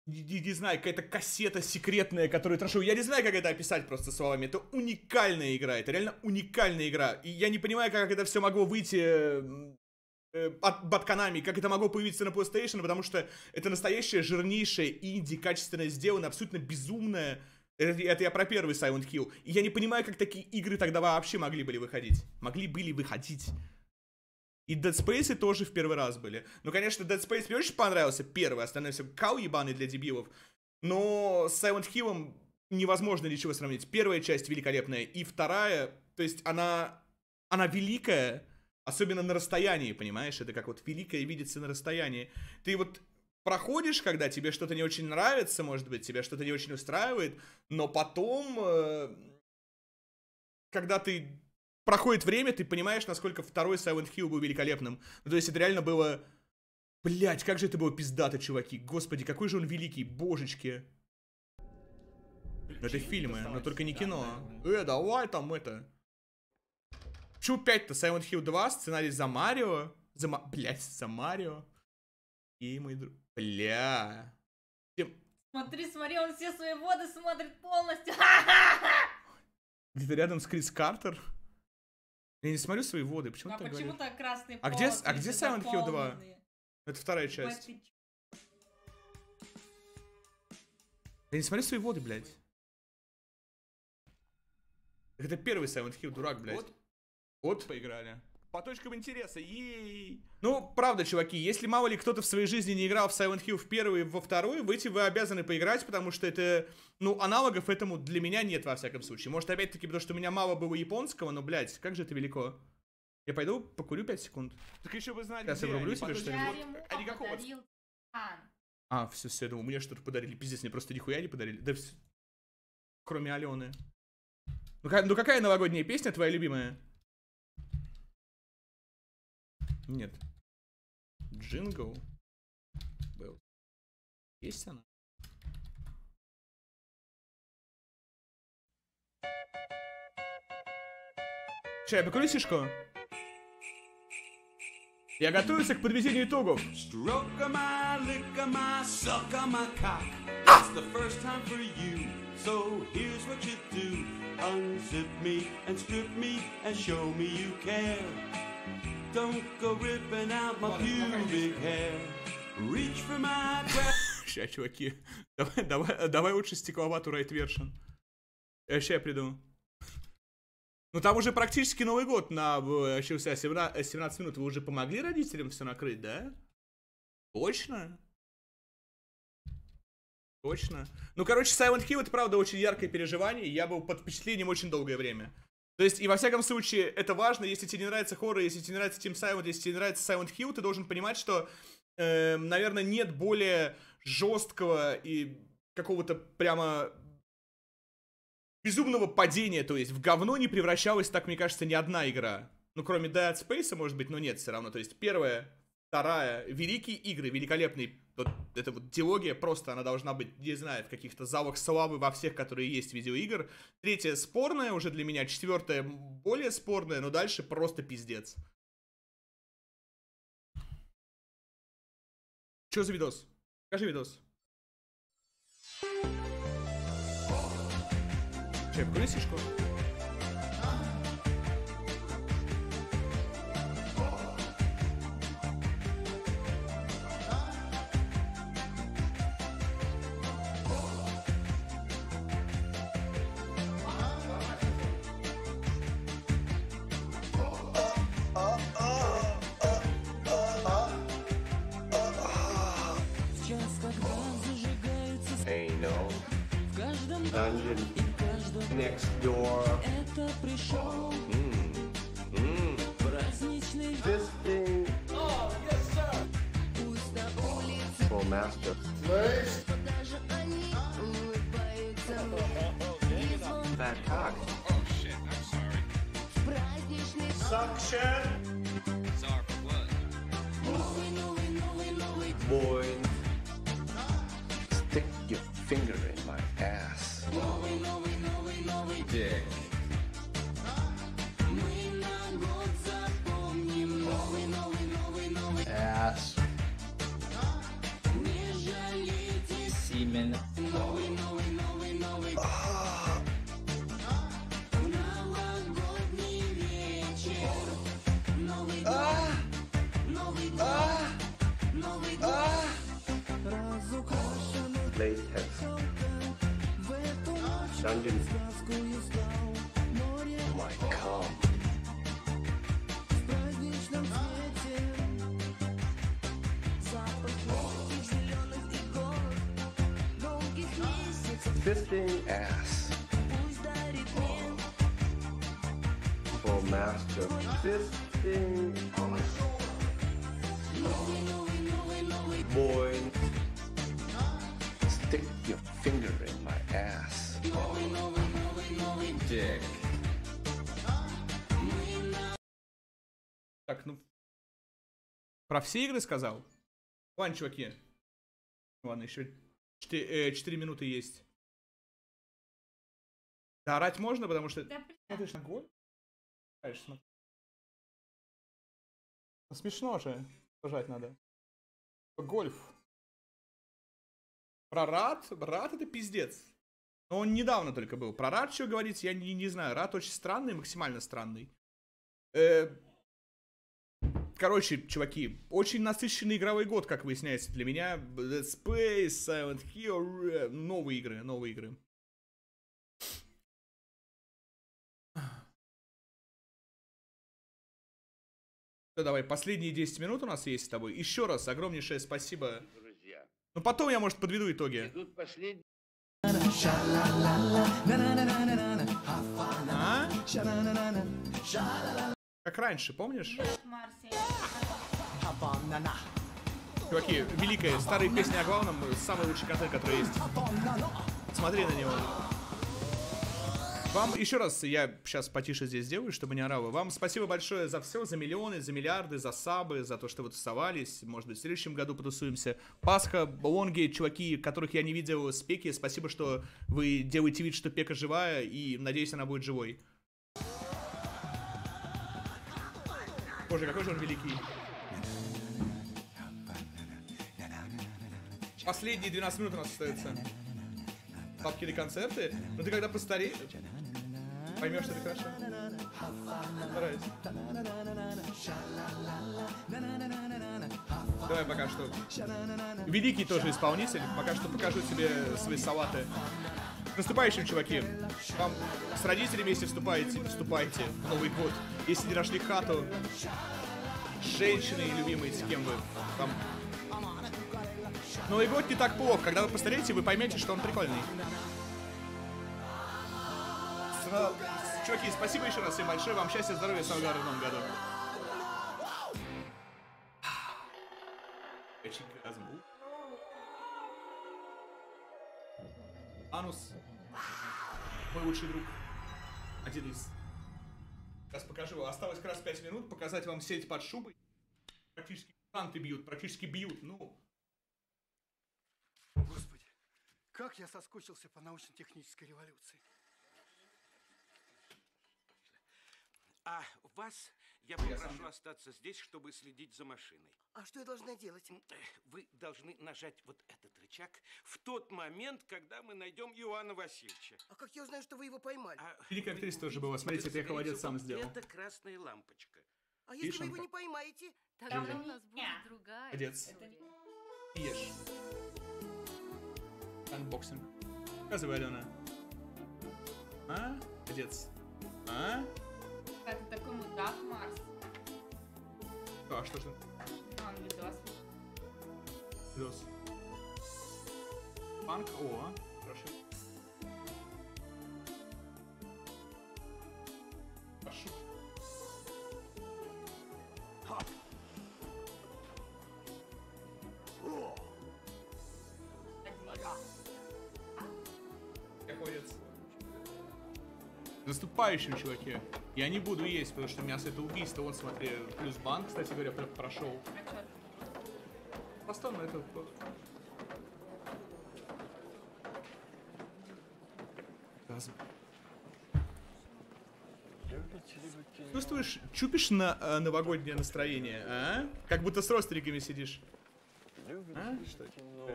Speaker 3: Не, не- знаю, какая-то кассета секретная, которую трошу. Я не знаю, как это описать просто словами. Это уникальная игра, это реально уникальная игра. И я не понимаю, как это все могло выйти э, э, от от как это могло появиться на PlayStation, потому что это настоящая жирнейшая инди, качественно сделано, абсолютно безумная. Это, это я про первый Silent Hill. И я не понимаю, как такие игры тогда вообще могли были выходить. Могли были выходить. И Dead Space тоже в первый раз были. Ну, конечно, Dead Space мне очень понравился первый, остальное все кал ебаный для дебилов. Но с Silent Hill невозможно ничего сравнить. Первая часть великолепная, и вторая, то есть она, она великая, особенно на расстоянии, понимаешь? Это как вот великое видится на расстоянии. Ты вот проходишь, когда тебе что-то не очень нравится, может быть, тебя что-то не очень устраивает, но потом, э, когда ты проходит время, ты понимаешь, насколько второй Silent Hill был великолепным. Ну, то есть это реально было... Блять, как же это было пиздато, чуваки. Господи, какой же он великий, божечки. Ну, это фильмы, но только не кино. Э, давай там это. Почему 5-то? Silent Hill 2, сценарий за Марио. За Ма... Блять, за Марио. И мой друг... Бля.
Speaker 13: Смотри, смотри, он все свои воды смотрит полностью.
Speaker 3: Где-то рядом с Крис Картер. Я не смотрю свои воды, почему
Speaker 13: А
Speaker 3: ты так
Speaker 13: почему
Speaker 3: говоришь?
Speaker 13: так красные
Speaker 3: А где, а где Silent Hill 2?
Speaker 13: заполненные?
Speaker 3: Это вторая
Speaker 13: Ебать,
Speaker 3: часть.
Speaker 13: чё?
Speaker 3: Я не смотрю свои воды, блядь. Это первый Silent Hill, дурак, блядь.
Speaker 10: Вот.
Speaker 3: Вот.
Speaker 10: Поиграли. По точкам интереса, ей.
Speaker 3: Ну, правда, чуваки, если мало ли кто-то в своей жизни не играл в Silent Hill в первый и во второй, в эти вы обязаны поиграть, потому что это, ну, аналогов этому для меня нет, во всяком случае. Может, опять-таки, потому что у меня мало было японского, но, блядь, как же это велико. Я пойду покурю 5 секунд.
Speaker 10: Так еще бы знали,
Speaker 3: Сейчас я
Speaker 10: где
Speaker 3: врублю
Speaker 10: они,
Speaker 3: себе,
Speaker 10: по
Speaker 3: что ли?
Speaker 10: точкам-
Speaker 13: Я
Speaker 10: Вот,
Speaker 13: ему
Speaker 10: а
Speaker 13: Ан.
Speaker 3: А, все, все, я думал, мне что-то подарили. Пиздец, мне просто нихуя не подарили. Да всё. Кроме Алены. Ну, ну какая новогодняя песня твоя любимая? Нет. Джингл. Был. Есть она? Че, я покурю сишку? Я готовился к подведению итогов.
Speaker 7: It's the first time for you, so here's what you do. Unzip me and strip me and show me you care. Don't go ripping out my pubic hair. Reach for my.
Speaker 3: Ща, чуваки. Давай, давай, давай лучше стекловатую right version. Э, Ща я приду. Ну там уже практически Новый год на начался 17, 17 минут. Вы уже помогли родителям все накрыть, да? Точно? Точно. Ну, короче, Silent Hill это правда очень яркое переживание, я был под впечатлением очень долгое время. То есть, и во всяком случае, это важно, если тебе не нравится хоррор, если тебе не нравится Team Silent, если тебе не нравится Silent Hill, ты должен понимать, что, э, наверное, нет более жесткого и какого-то прямо безумного падения, то есть в говно не превращалась, так мне кажется, ни одна игра. Ну, кроме Dead Space, может быть, но нет все равно. То есть первая, вторая, великие игры, великолепные. Вот эта вот диалогия просто, она должна быть, не знаю, в каких-то залах славы во всех, которые есть видеоигр. Третья спорная уже для меня, четвертая более спорная, но дальше просто пиздец. Что за видос? Покажи видос. Че, покурю сишку?
Speaker 1: next door.
Speaker 7: Это пришел
Speaker 1: Mm. Mm.
Speaker 7: праздничный
Speaker 1: This thing
Speaker 7: Oh, yes, sir. Пусть на улице
Speaker 1: for master.
Speaker 7: даже они улыбаются мне. И звон
Speaker 1: Fat cock.
Speaker 7: праздничный
Speaker 1: Suction.
Speaker 7: Новый, новый, новый, новый
Speaker 1: Boy. Ass
Speaker 7: Пусть дарит мне
Speaker 1: for master. Fisting
Speaker 7: новый
Speaker 1: boy. Stick your finger in my ass.
Speaker 7: Новый
Speaker 1: Dick.
Speaker 3: Так, ну... Про все игры сказал? Ладно, чуваки. Ладно, еще 4, минуты есть. Да, орать можно, потому что...
Speaker 13: Да.
Speaker 3: Смотришь на смотри. Ну, Смешно же. Пожать надо. Гольф. Про Рад? Рад это пиздец. Но он недавно только был. Про Рад что говорить, я не, не знаю. Рад очень странный, максимально странный. Э, Короче, чуваки, очень насыщенный игровой год, как выясняется для меня. Dead Space, Silent Hill, э, новые игры, новые игры. Всё, давай, последние 10 минут у нас есть с тобой. Еще раз огромнейшее спасибо. Ну потом я, может, подведу итоги. А? Как раньше, помнишь? Чуваки, великая, старые песни о главном, самый лучший контент, который есть. Смотри на него. Вам еще раз, я сейчас потише здесь сделаю, чтобы не орало. Вам спасибо большое за все, за миллионы, за миллиарды, за сабы, за то, что вы тусовались. Может быть, в следующем году потусуемся. Пасха, лонги, чуваки, которых я не видел с. Спасибо, что вы делаете вид, что Пека живая, и надеюсь, она будет живой. Боже, какой же он великий. Последние 12 минут у нас остается. Бабкины концерты. Но ты когда постареешь, поймешь, это хорошо. Стараюсь. Давай пока что. Великий тоже исполнитель. Пока что покажу тебе свои салаты. С наступающим, чуваки. Вам с родителями, если вступаете, вступайте в Новый год. Если не нашли хату, с женщиной любимой, с кем вы там Новый год не так плохо. Когда вы постареете, вы поймете, что он прикольный. Сра- Чуваки, спасибо еще раз всем большое. Вам счастья, здоровья, самого в новом году. Очеказм. Анус. Мой лучший друг. Один из. Сейчас покажу. Осталось как раз 5 минут. Показать вам сеть под шубой. Практически танты бьют, практически бьют. Ну,
Speaker 14: Господи, как я соскучился по научно-технической революции.
Speaker 15: А вас я попрошу остаться здесь, чтобы следить за машиной.
Speaker 14: А что я должна делать?
Speaker 15: Вы должны нажать вот этот рычаг в тот момент, когда мы найдем Иоанна Васильевича.
Speaker 14: А как я узнаю, что вы его поймали?
Speaker 3: Великая актриса тоже была. Смотрите, это я холодец сам сделал.
Speaker 15: Это красная лампочка.
Speaker 14: А если
Speaker 3: Видишь,
Speaker 14: вы его
Speaker 3: как?
Speaker 14: не поймаете?
Speaker 3: Тогда
Speaker 14: Тогда
Speaker 3: у
Speaker 14: нас будет
Speaker 13: другая
Speaker 3: Молодец. Ешь. Unboxing. Показывай, Алена. А? Молодец. А?
Speaker 13: Ты такой мудак, Марс.
Speaker 3: А, что же?
Speaker 13: А, он видос.
Speaker 3: Видос. Панк. О, Наступающим, чуваки. Я не буду есть, потому что мясо это убийство. Вот смотри, плюс бан, кстати говоря, про- прошел. Просто на это... Газм. Чувствуешь, чупишь на э, новогоднее настроение, а? Как будто с родственниками сидишь. А? Что это?
Speaker 16: кино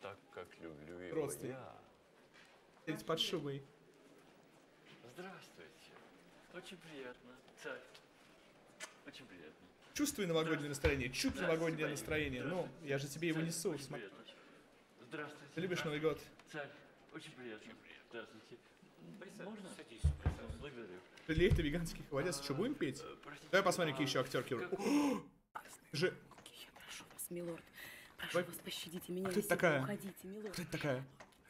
Speaker 16: так, как люблю его
Speaker 3: Родственник.
Speaker 16: я.
Speaker 3: Сидеть под шубой.
Speaker 16: Здравствуйте. Очень приятно. Царь. Очень приятно.
Speaker 3: Чувствуй новогоднее настроение, чуп новогоднее настроение. Ну, я же тебе его несу.
Speaker 16: Приятно. Здравствуйте.
Speaker 3: Ты любишь Новый год?
Speaker 16: Царь. Очень приятно. Здравствуйте. Можно? Садись. Благодарю.
Speaker 3: Лей ты веганский холодец. Что, будем петь? Давай посмотрим, какие еще актерки. Же...
Speaker 17: Прошу вас, милорд. Прошу вас, пощадите меня.
Speaker 3: Кто это такая?
Speaker 17: Уходите, милорд.
Speaker 3: Кто это такая?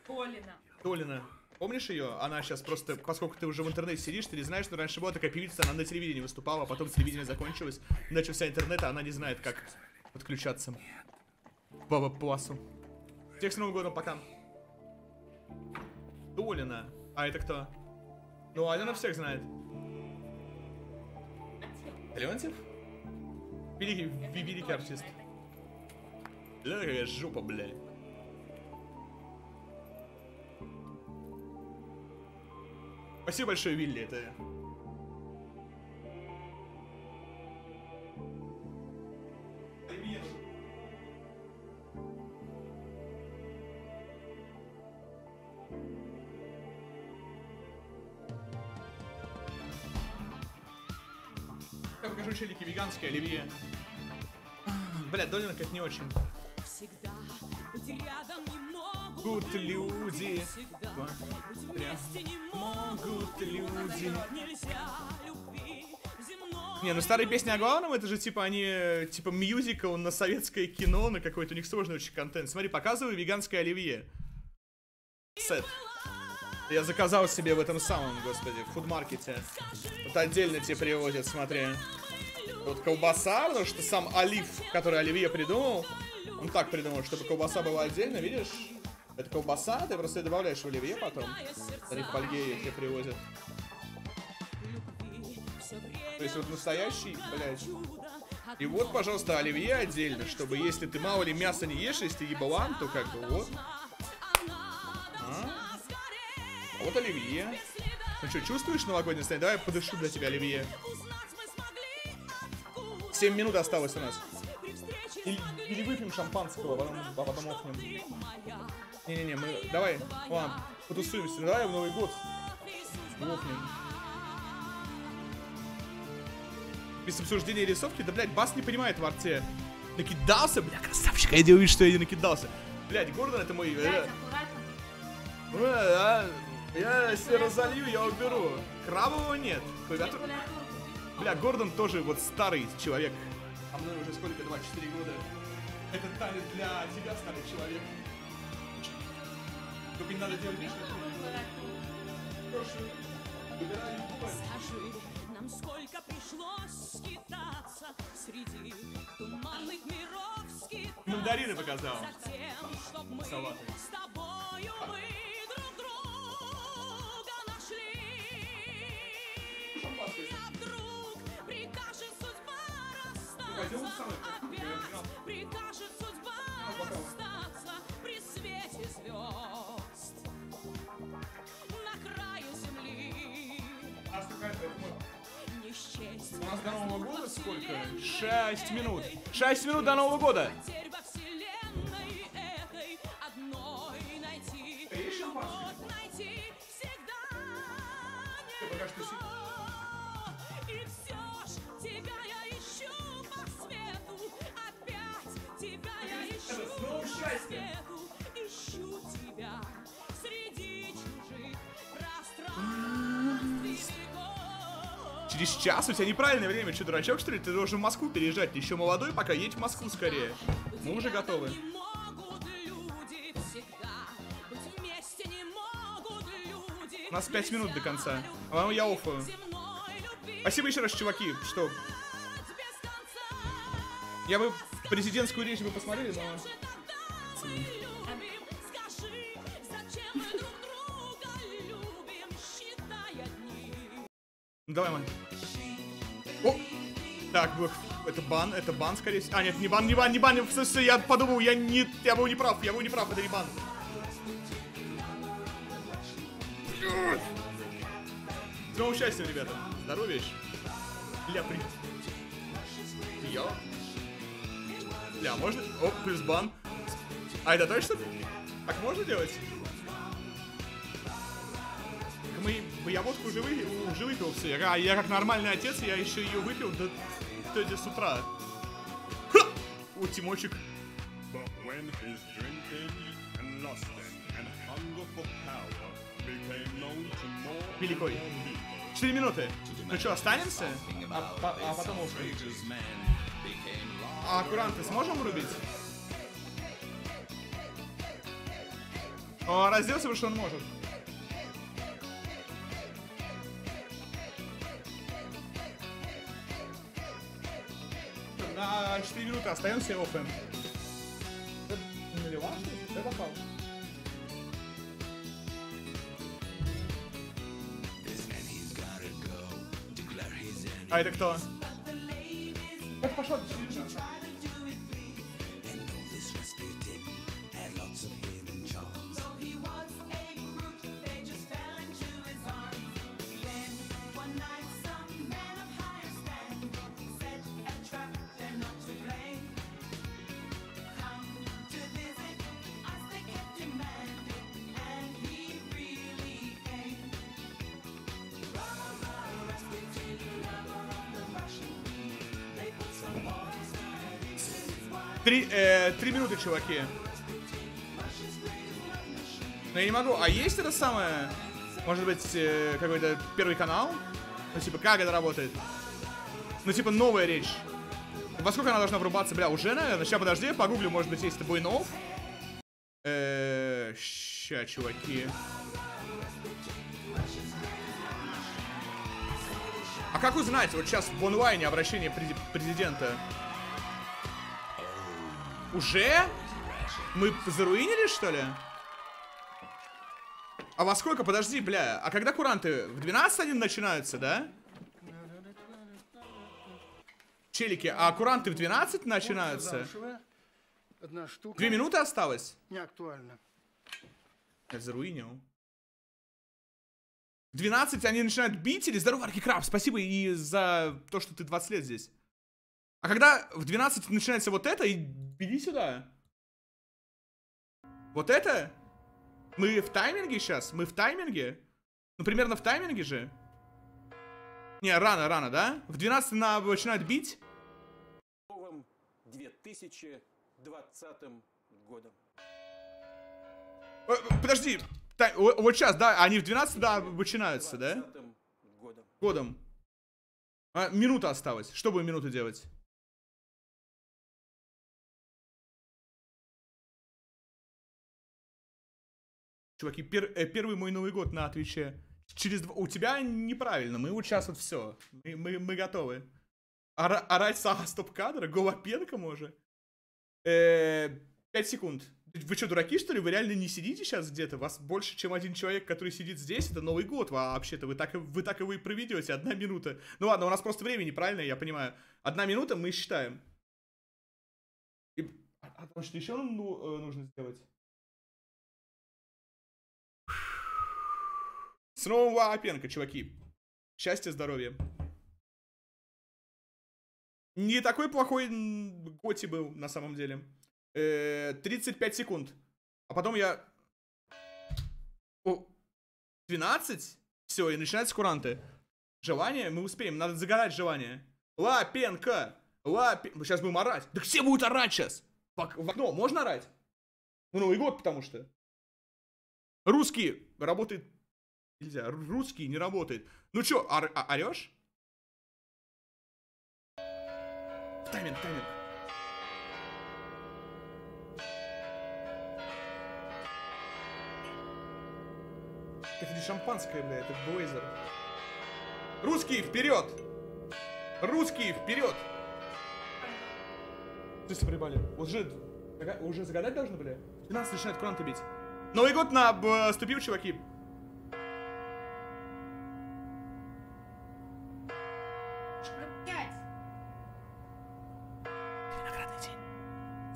Speaker 4: Полина.
Speaker 3: Толина. Помнишь ее? Она сейчас просто, поскольку ты уже в интернете сидишь, ты не знаешь, что раньше была такая певица, она на телевидении выступала, а потом телевидение закончилось, начался интернет, а она не знает, как подключаться. Баба Пласу. Всех с Новым годом, пока. Толина. А это кто? Ну, Алена всех знает. Леонтьев? Великий, великий артист. Какая жопа, блядь. Спасибо большое, Вилли, это... Я покажу челики веганские, оливье. Бля, Долина как не очень.
Speaker 18: Могут
Speaker 3: люди. Могут люди. Не, ну старые песни главном, это же типа они, э, типа мюзикл на советское кино, на какой-то, у них сложный очень контент. Смотри, показываю веганское оливье. Сет. Я заказал себе в этом самом, господи, в фудмаркете. Вот отдельно тебе привозят, смотри. Вот колбаса, потому что сам олив, который Оливье придумал, он так придумал, чтобы колбаса была отдельно, видишь? Это колбаса, ты просто добавляешь в оливье потом. Смотри, в фольге тебе привозят. То есть вот настоящий, блядь. И вот, пожалуйста, оливье отдельно, чтобы если ты мало ли мяса не ешь, если ты ебалан, то как бы вот. А? А вот оливье. Ну что, чувствуешь новогоднее настроение? Давай я подышу для тебя оливье. 7 минут осталось у нас. Или выпьем шампанского, а потом, а потом охнем. Не-не-не, мы... Давай, ладно, потусуемся. Давай в Новый год. Охнем. Без обсуждения рисовки, да, блядь, Бас не понимает в арте. Накидался, бля, красавчик, а я делаю вид, что я не накидался. Блядь, Гордон это мой... э, э, а, Я если разолью, я уберу. Крабового нет. Клавиатуру... Бля, Гордон тоже вот старый человек. А мне уже сколько? 24 года. Это танец для тебя, старый человек. Только не надо делать ты- Прошу. Выбирай.
Speaker 18: Скажи нам, сколько пришлось скитаться Среди туманных миров скитаться
Speaker 3: Мандарины показал.
Speaker 18: Затем, чтоб мы
Speaker 3: Салаты.
Speaker 18: с тобою мы друг друга нашли А вдруг прикажет судьба расстаться Опять прикажет расстаться При свете звезд На краю земли. Не счесть
Speaker 3: У нас до Нового года сколько? 6 минут. 6 минут до Нового года.
Speaker 18: Потерь во вселенной
Speaker 3: Через час у тебя неправильное время. Че, дурачок, что ли? Ты должен в Москву переезжать. Ты еще молодой, пока едь в Москву скорее. Мы уже готовы. У нас 5 минут до конца. А я офаю. Спасибо еще раз, чуваки, что... Я бы президентскую речь бы посмотрели, но...
Speaker 18: Скажи, зачем
Speaker 3: Так, это бан, это бан, скорее всего. А, нет, не бан, не бан, не бан. Все, все, я подумал, я не, я был не прав, я был не прав, это не бан. С новым счастьем, ребята. Здоровья еще. Бля, при... Йо. Бля, можно? О, плюс бан. А это точно? Так можно делать? Мы, я водку уже, вы, уже выпил все. Я, я как нормальный отец, я еще ее выпил до, до, с утра. Ха! О, Тимочек. Великой. Четыре минуты. Ну что, останемся? А, по- а потом уходим. А куранты сможем врубить? О, разделся, потому что он может. На 4 минуты остаемся и офем. Налила, что ли? Я попал. А это кто? Это пошел. Чуваки. Но я не могу. А есть это самое? Может быть, э, какой-то первый канал? Ну, типа, как это работает? Ну, типа, новая речь. Во сколько она должна врубаться? Бля, уже, наверное? Сейчас, подожди, я погуглю, может быть, есть это Буйнов. Э, ща, чуваки. А как узнать? Вот сейчас в онлайне обращение президента. Уже? Мы заруинили, что ли? А во сколько? Подожди, бля. А когда куранты? В 12 они начинаются, да? Челики, а куранты в 12 начинаются?
Speaker 14: Одна штука.
Speaker 3: Две минуты осталось?
Speaker 14: Не актуально.
Speaker 3: Я заруинил. В 12 они начинают бить или здорово, Аркикраб, спасибо и за то, что ты 20 лет здесь. А когда в 12 начинается вот это, и беги сюда. Вот это? Мы в тайминге сейчас? Мы в тайминге? Ну, примерно в тайминге же. Не, рано, рано, да? В 12 на начинают бить?
Speaker 19: Новым 2020 годом.
Speaker 3: Э, Подожди, тай- вот сейчас, да, они в 12, да, начинаются, да?
Speaker 19: 20 годом.
Speaker 3: Годом. А, минута осталась. Что будем минуту делать? Чуваки, пер- э, первый мой Новый год на Твиче. Через два... У тебя неправильно, мы вот сейчас вот все. Мы, мы, мы готовы. Ора- орать сага стоп-кадра? Голопенко, может? Э, Пять секунд. Вы что, дураки, что ли? Вы реально не сидите сейчас где-то? Вас больше, чем один человек, который сидит здесь. Это Новый год вообще-то. Вы так, вы так его и проведете. Одна минута. Ну ладно, у нас просто времени, правильно? Я понимаю. Одна минута, мы считаем. И... А, а там что еще ну, э, нужно сделать? С новым Лапенко, чуваки. Счастья, здоровья. Не такой плохой Готи был, на самом деле. Э, 35 секунд. А потом я... О, 12? Все, и начинаются куранты. Желание? Мы успеем, надо загадать желание. Лапенко! Лапе... Мы сейчас будем орать. Да все будут орать сейчас! В, ок- в окно можно орать? Ну, Новый год, потому что. Русский работает... Нельзя, Ру- русский не работает. Ну чё, ор- орёшь? Тайминг, тайминг. Это не шампанское, бля, это блейзер. Русские, вперед! Русские, вперед! Ты проебали. Уже, уже загадать должны были? 12 начинает куранты бить. Новый год на ступил, чуваки.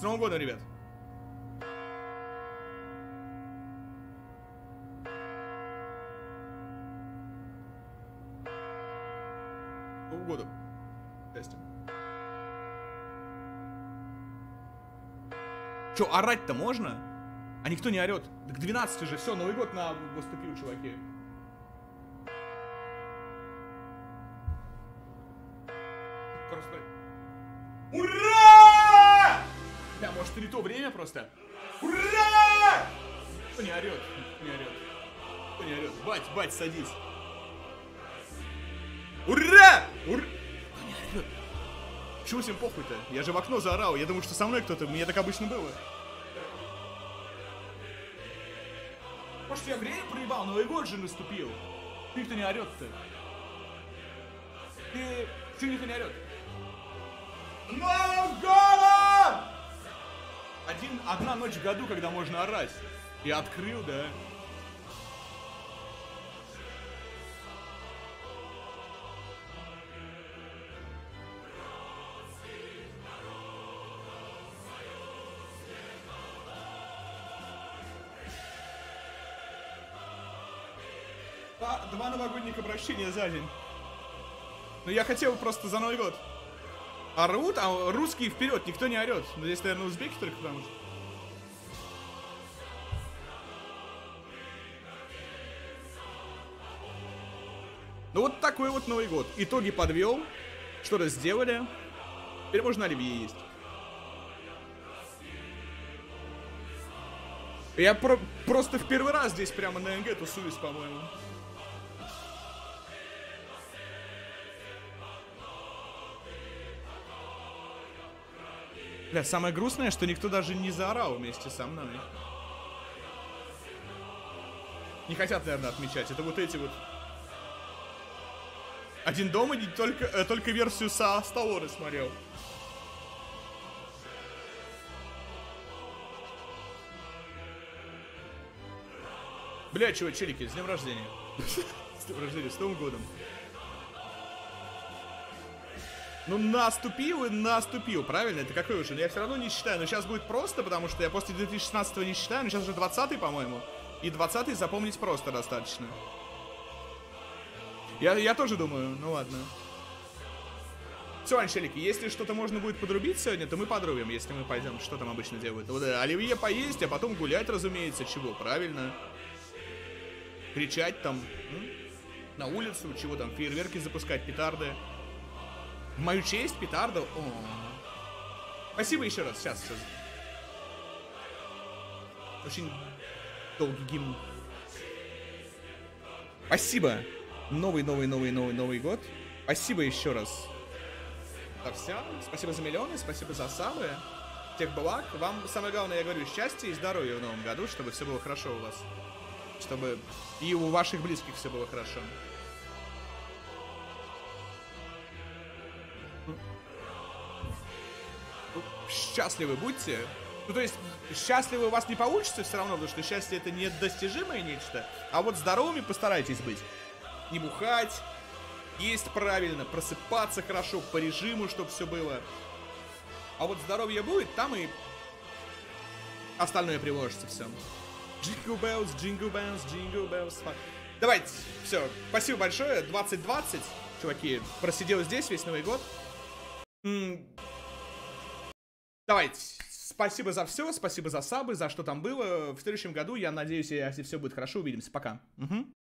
Speaker 3: Новым годом, ребят. Новым годом. Че, орать-то можно? А никто не орет. Так 12 же, все, Новый год на наступил, чуваки. И не то время просто. Ура! Не орет? Не орет? Не орет? Бать, бать, садись. Ура! Ура! Не орет? Чего всем похуй-то? Я же в окно заорал. Я думаю, что со мной кто-то. Мне так обычно было. Может, я время проебал? Новый год же наступил. Никто не орет-то. Ты... Чего никто не орет? Новым одна ночь в году, когда можно орать. Я открыл, да. Два, два новогодних обращения за день. Но я хотел просто за Новый год. Орут, а русские вперед, никто не орет. Но здесь, наверное, узбеки только потому что. Ну вот такой вот Новый год. Итоги подвел. Что-то сделали. Теперь можно оливье есть. Я про- просто в первый раз здесь прямо на НГ тусуюсь, по-моему. Бля, самое грустное, что никто даже не заорал вместе со мной. Не хотят, наверное, отмечать. Это вот эти вот... Один дома не только, э, только версию со Wars смотрел. Бля, чего, челики, с днем рождения. С днем рождения, с Новым годом. Ну, наступил и наступил, правильно? Это какой уже? Я все равно не считаю, но сейчас будет просто, потому что я после 2016 не считаю, но сейчас уже 20 по-моему. И 20 запомнить просто достаточно. Я, я тоже думаю, ну ладно. Все, Аншелики, если что-то можно будет подрубить сегодня, то мы подрубим, если мы пойдем, что там обычно делают. Вот, э, оливье поесть, а потом гулять, разумеется, чего, правильно? Кричать там, м? на улицу, чего там, фейерверки запускать, петарды. В мою честь, петарду. О. Спасибо еще раз, сейчас, сейчас. Очень долгий гимн. Спасибо. Новый, новый, новый, новый, Новый год. Спасибо еще раз. За все. Спасибо за миллионы, спасибо за самые. Тех благ. Вам самое главное, я говорю, счастья и здоровья в новом году, чтобы все было хорошо у вас. Чтобы и у ваших близких все было хорошо. Счастливы будьте. Ну, то есть, счастливы у вас не получится все равно, потому что счастье это недостижимое нечто. А вот здоровыми постарайтесь быть. Не бухать, есть правильно, просыпаться хорошо, по режиму, чтобы все было. А вот здоровье будет, там и остальное приложится все. Jingle bells, jingle bells, jingle bells. Давайте, все, спасибо большое, 2020, чуваки, просидел здесь весь Новый год. Давайте, спасибо за все, спасибо за сабы, за что там было. В следующем году, я надеюсь, если все будет хорошо, увидимся. Пока. Мгм.